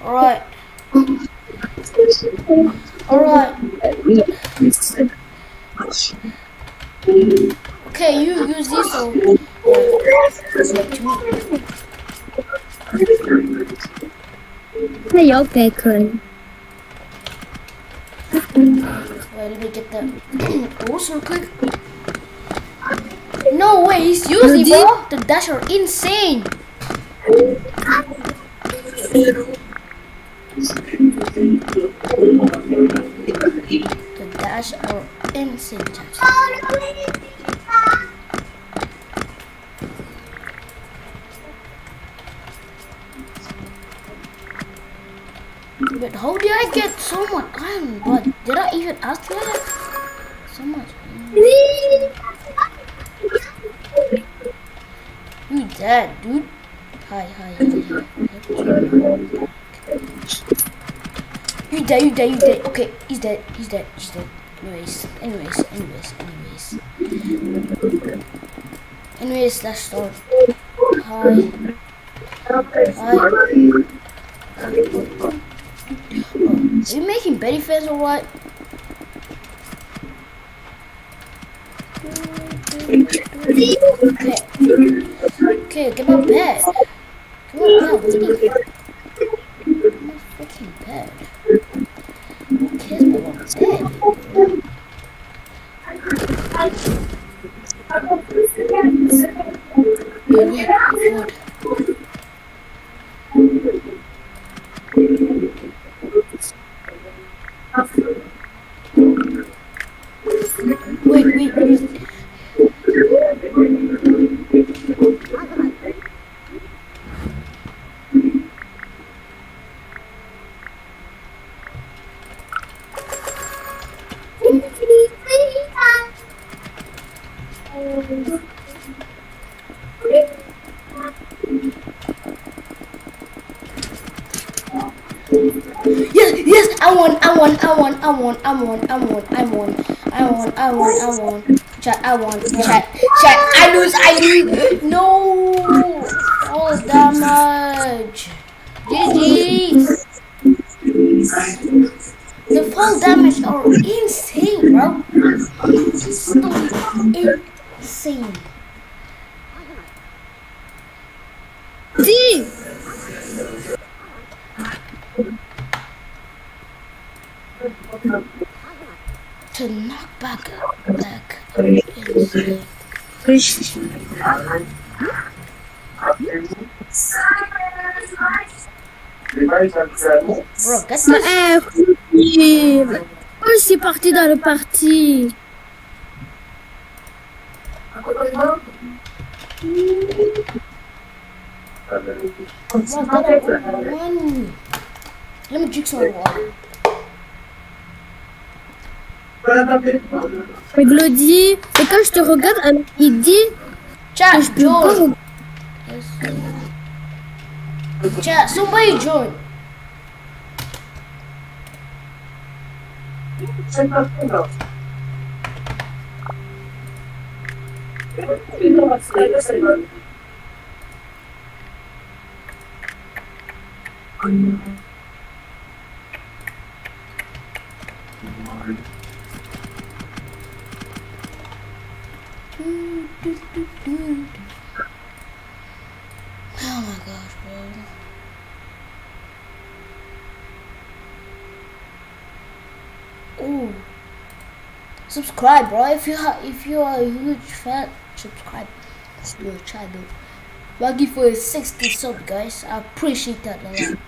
Alright. Alright. Okay, you use this one. Hey, yo, Bacon. Wait, let me get that awesome click. No way, he's using bro. The dash are insane. The dash are insane. But how did I get so much iron? But did I even ask for that? So much. You dead, dude. Hi, hi, hi. You dead, you dead, you dead. Okay, he's dead, he's dead, he's dead. Anyways, anyways, anyways, anyways. Anyways, let's start. Hi. Hi. Are you making Betty fans or what? Okay. Get my bed. Get my bed. Do Get my freaking bed. Who my bed? Wait, wait, wait. Won, I won, I won, I won, I won, I won, I won. Chat, I won. Chat, chat, I lose, I lose. No, all damage. Bro, echt niet. Oh, je suis parti dans le parti. Let me drink some water. Mais Glody, et quand je te regarde, il dit Chat, que je peux pas join. Chat, somebody join. Oh my gosh, bro. Ooh. Subscribe, bro. If you ha- if you are a huge fan, subscribe to your channel. Lucky for your 60 sub, guys. I appreciate that a lot.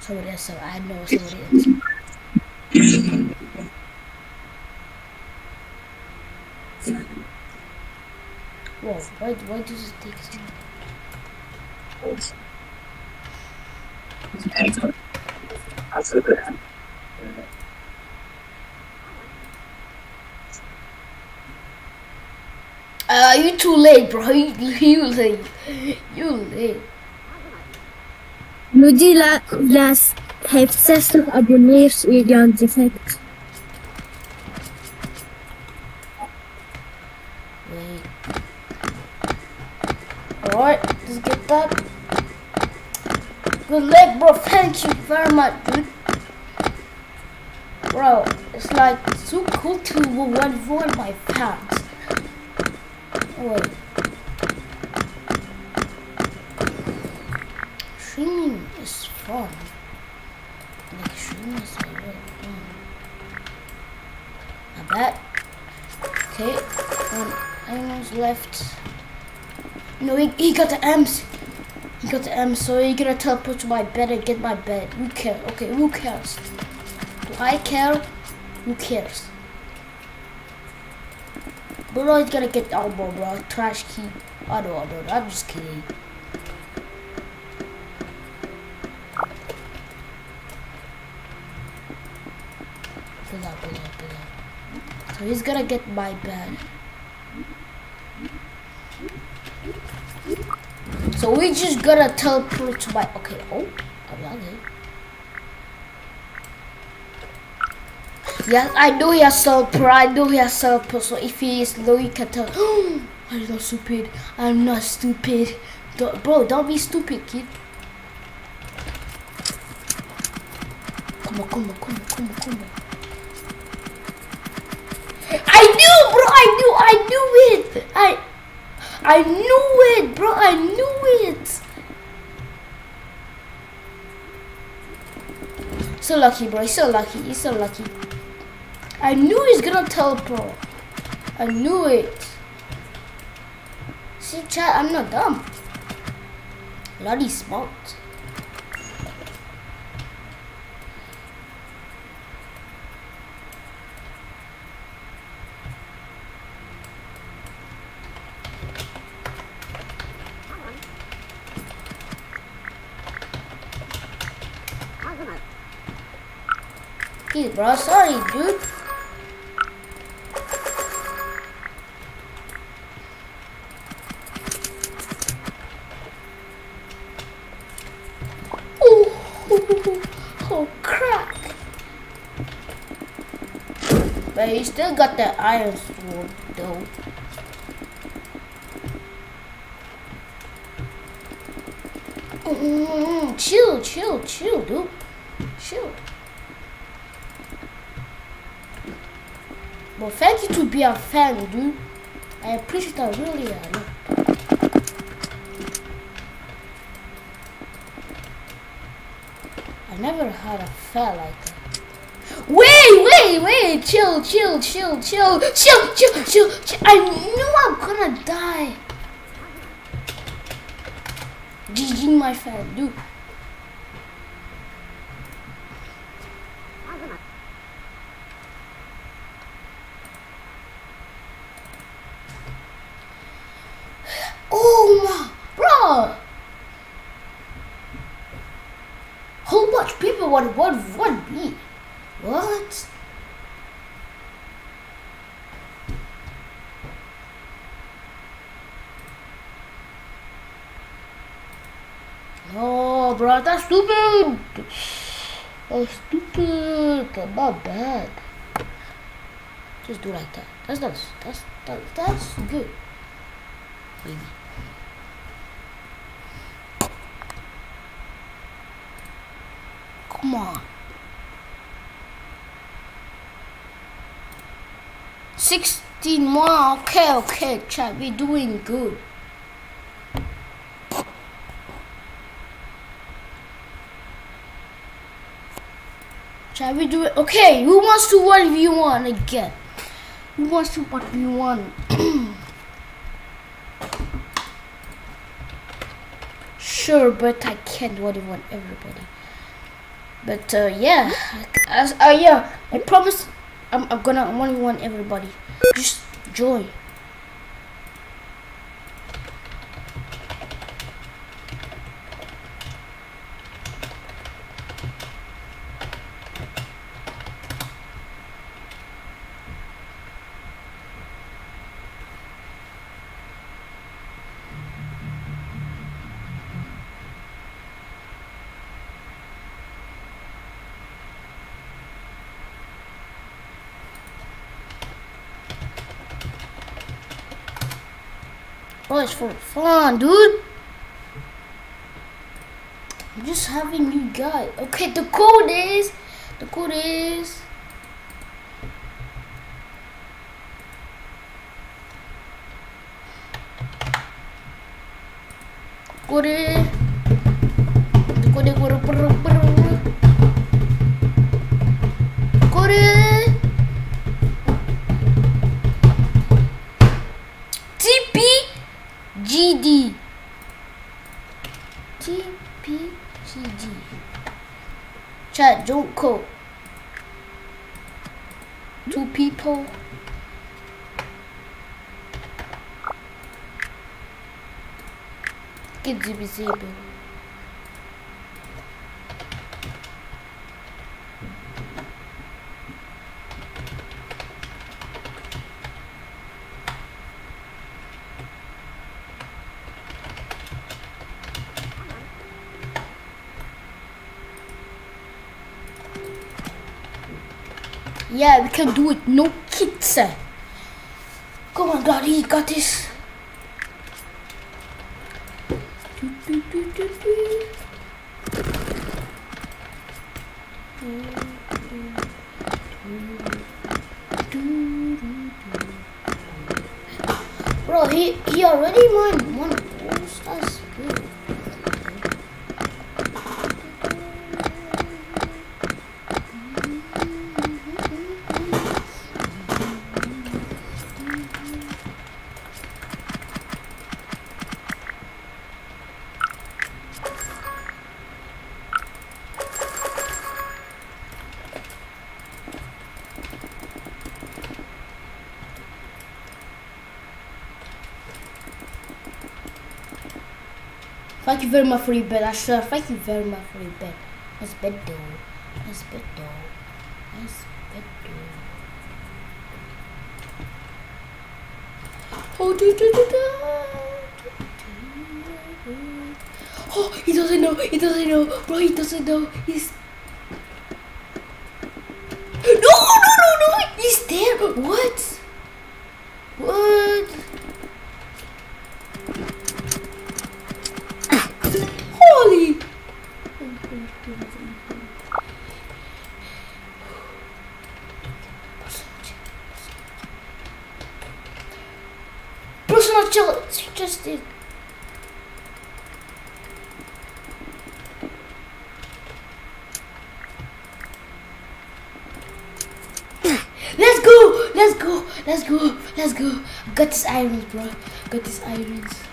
Somebody else. I know somebody else. Whoa, why, why does it take so long? Uh, you too late, bro. You, you late. You late. Glody, là, il a, heeft 60 abonnees in jouw direct. Wait. Alright, let's get that. Good luck, bro. Thank you very much, dude. Bro, it's like so cool to for my fans. Wait. Streaming is fun. Like streaming is really fun. I bet. Okay, um, anyone's left. No, he, he got the M's. He got the M's, so he gonna teleport to my bed and get my bed. Who cares? Okay, who cares? I care? Who cares? Bro, he's gonna get elbow, bro. Trash key. I know, I know. I'm just kidding. Up, up, up. So he's gonna get my bed. So we just gotta teleport to my okay. Oh, I'm not it. Yeah, I know he has teleport. I know he has teleport. So if he is low, you can tell. I'm not stupid. I'm not stupid. Don't, bro, don't be stupid, kid. Come on, come on, come on, come on, come on. I knew, bro. I knew. I knew it. I, I knew it, bro. I knew it. So lucky, bro. So lucky. He's so lucky. I knew he's gonna teleport. I knew it. See, chat. I'm not dumb. Bloody smart. Bro. Sorry, dude. But he still got that iron sword, though. Mm, chill, chill, chill, dude. Chill. Well, thank you to be a fan, dude. I appreciate that really. I never had a fan like. Wait! Chill, chill, chill, chill, chill, chill, chill, chill. I knew I'm gonna die. GG, my friend, dude. Oh my, bro! Whole of people want one one B. What? Oh, bro, that's stupid. That's stupid. My bad. Just do like that. That's not. That's that, that's good. Maybe. Come on. Sixteen more. Okay, okay, chat. We're doing good. Shall we do it? Okay, who wants to 1v1 again? Who wants to 1v1? sure, but I can't 1v1 everybody. But uh, yeah, as, uh, yeah, I promise I'm, I'm gonna 1v1 everybody. Just join. For fun, dude. I'm just having you guys. Okay, the code is. The code is. Kode. Kode Yeah, we can do it. No kids. Come on, daddy, you got this. Thank you very much for your bed. Sure. Thank you very much for your bed. Nice bed though. Nice bed though. Nice bed though. Oh, do, do, do, do. Oh, he doesn't know. He doesn't know. Bro, he doesn't know. He's. No, no, no, no. He's there. What? Holy! Personal chill. Just did. Let's go! Let's go! Let's go! Let's go! I got this bro. Got these irons.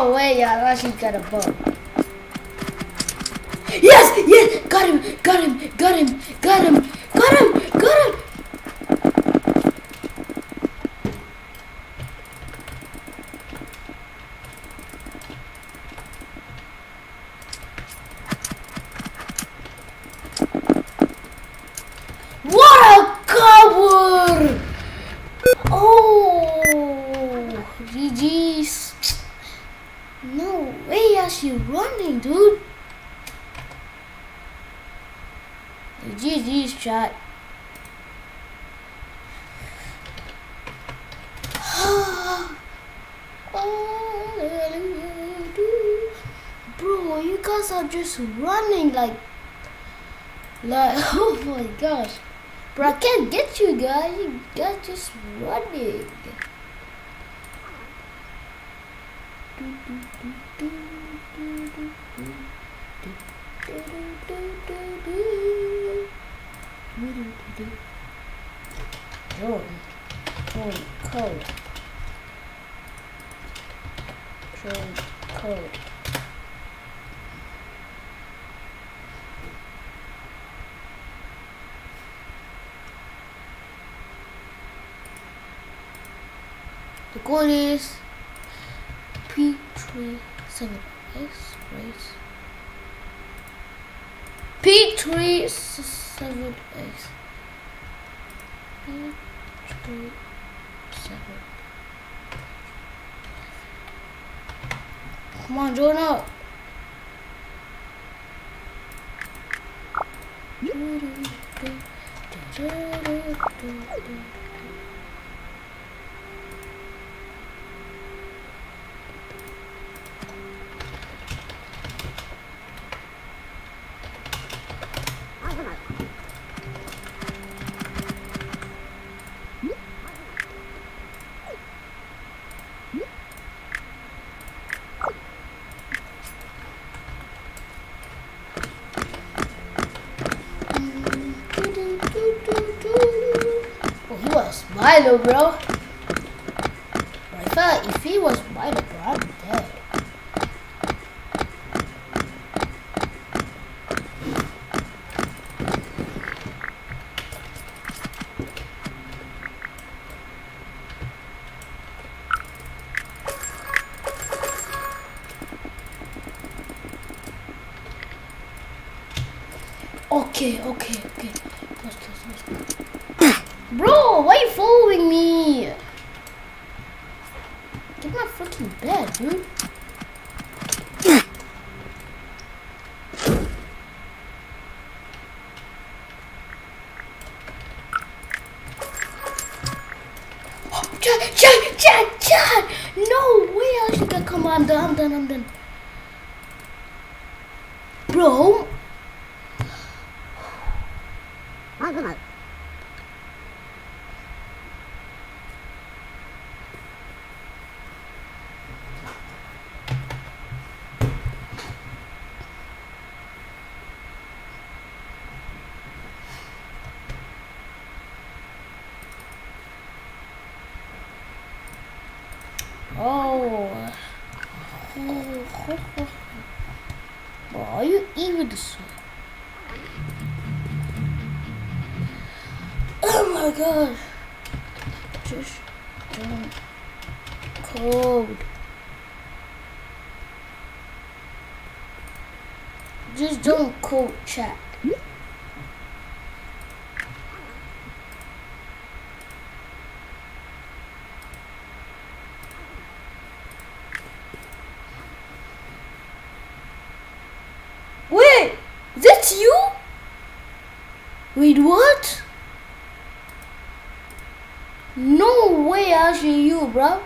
No way, I actually got a bug. Yes, yes, got him, got him, got him, got him, got him, got him. What a cover! Oh, GG's. No way, are she running, dude? GG's shot. Bro, you guys are just running like, like, oh my gosh. Bro, I can't get you guys. You guys just running. Join. Join code. Join code. Code is P37X, right? P37X. P37. Come on, join up. Oh, he was Milo, bro. I, if he was Milo, bro, I'm dead. Okay, okay, okay. Done, I'm done, I'm done. Bro, Oh. Bro, are you even this Oh my god. Just don't code. Just don't code chat. Wait, that's you? Wait, what? No way, actually you, bro.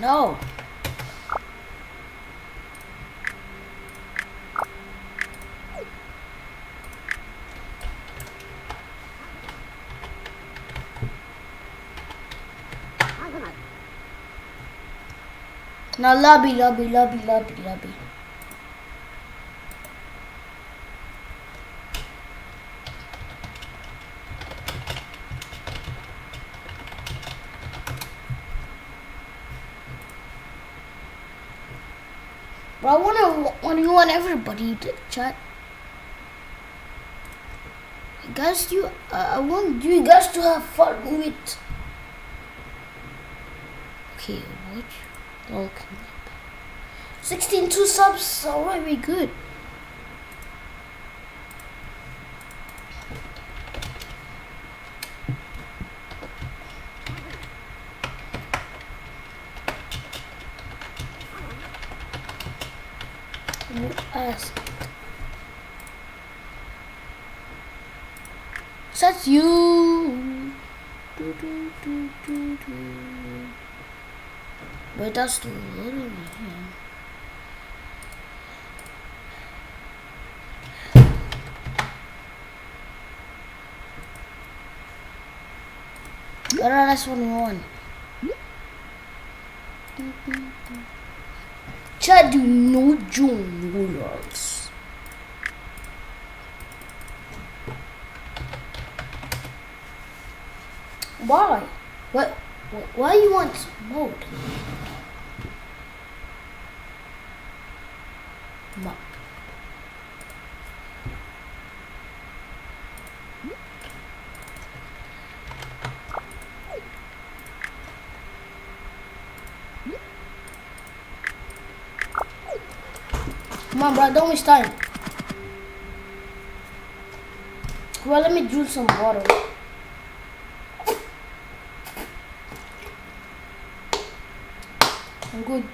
No. Now lobby, lobby, lobby, lobby, lobby. But I wanna, want you want everybody to chat. Guys, you, uh, I want you guys to have fun with. Okay, what? Okay. 16 two subs, we good. You ask. That's you. Do, do, do, do, do. That's the little What are last one one? Chad do no join rulers. Why? What? wh- Why you want mode? Ma- Come on, bro, don't waste time. Well, let me drink some water. I'm good.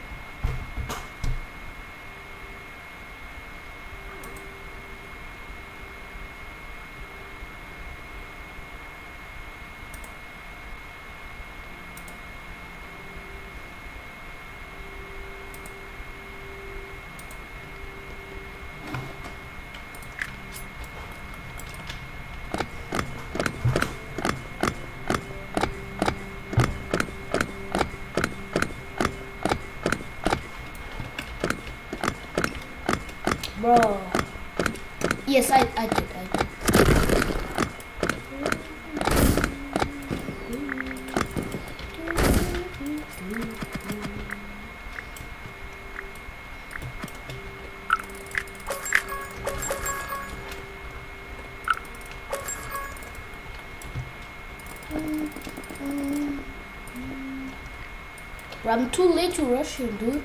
Bro. Yes, I, I did. I did. I'm too late to rush you, dude.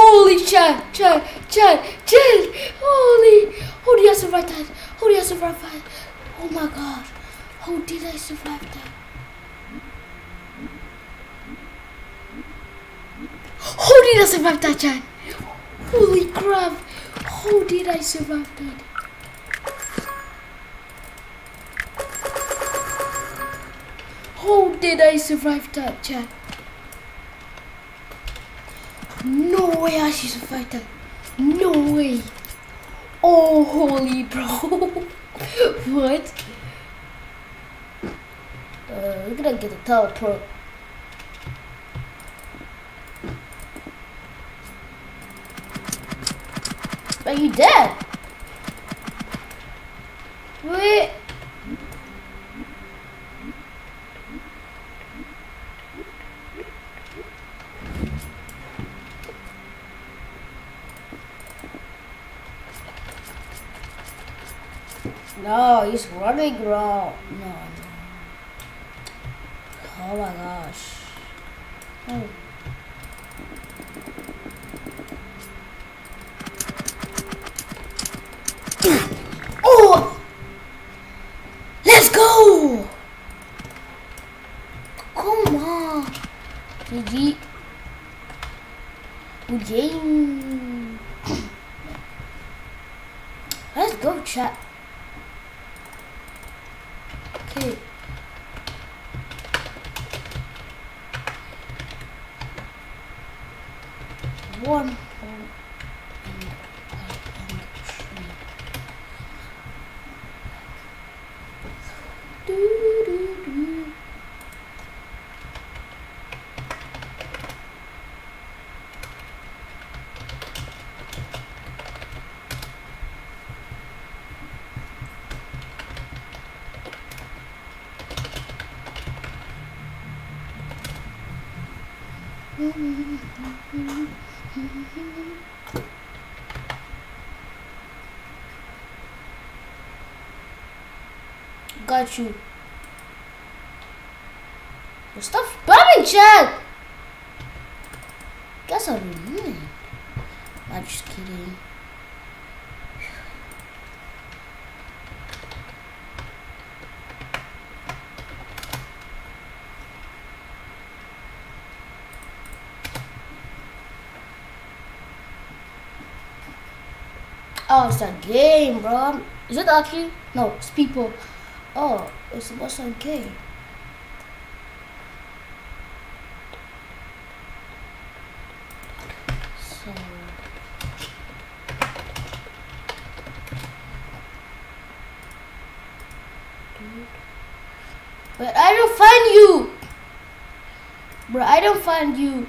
Holy Chad, Chad, Chad, Chad! Holy, did I survive that? Did I survive that? Oh my god, how did I survive that? How did I survive that, Chad? Holy crap! How did I survive that? How did I survive that, chat? No way I survived that. No way. Oh, holy bro. what? Uh, we're gonna get a teleport. Are you dead? they grow. Got you. Well, stop spamming chat! Guess I'm mean. I'm just kidding. Oh, it's a game, bro. Is it actually? No, it's people. Oh, it's a game? So. But I don't find you! Bro, I don't find you.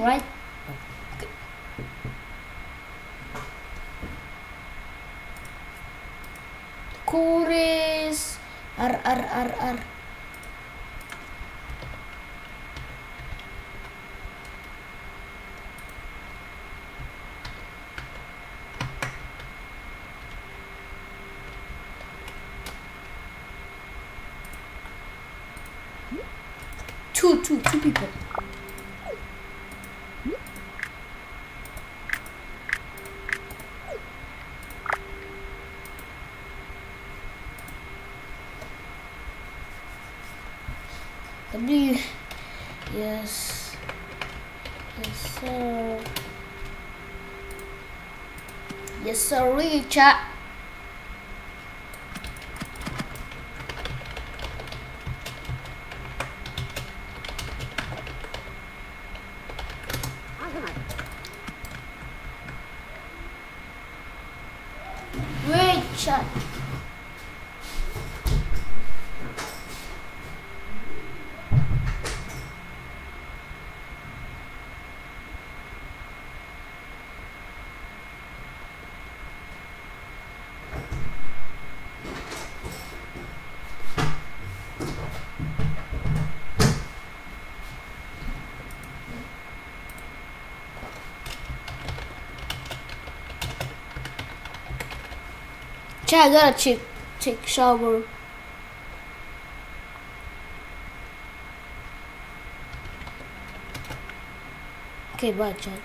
right? Chorus. R R R R. Two, two, two people. W. Yes. Yes, sir. Yes, sir. Chat. Wait, chat. Chat, I gotta take take shower. Okay, bye, chat.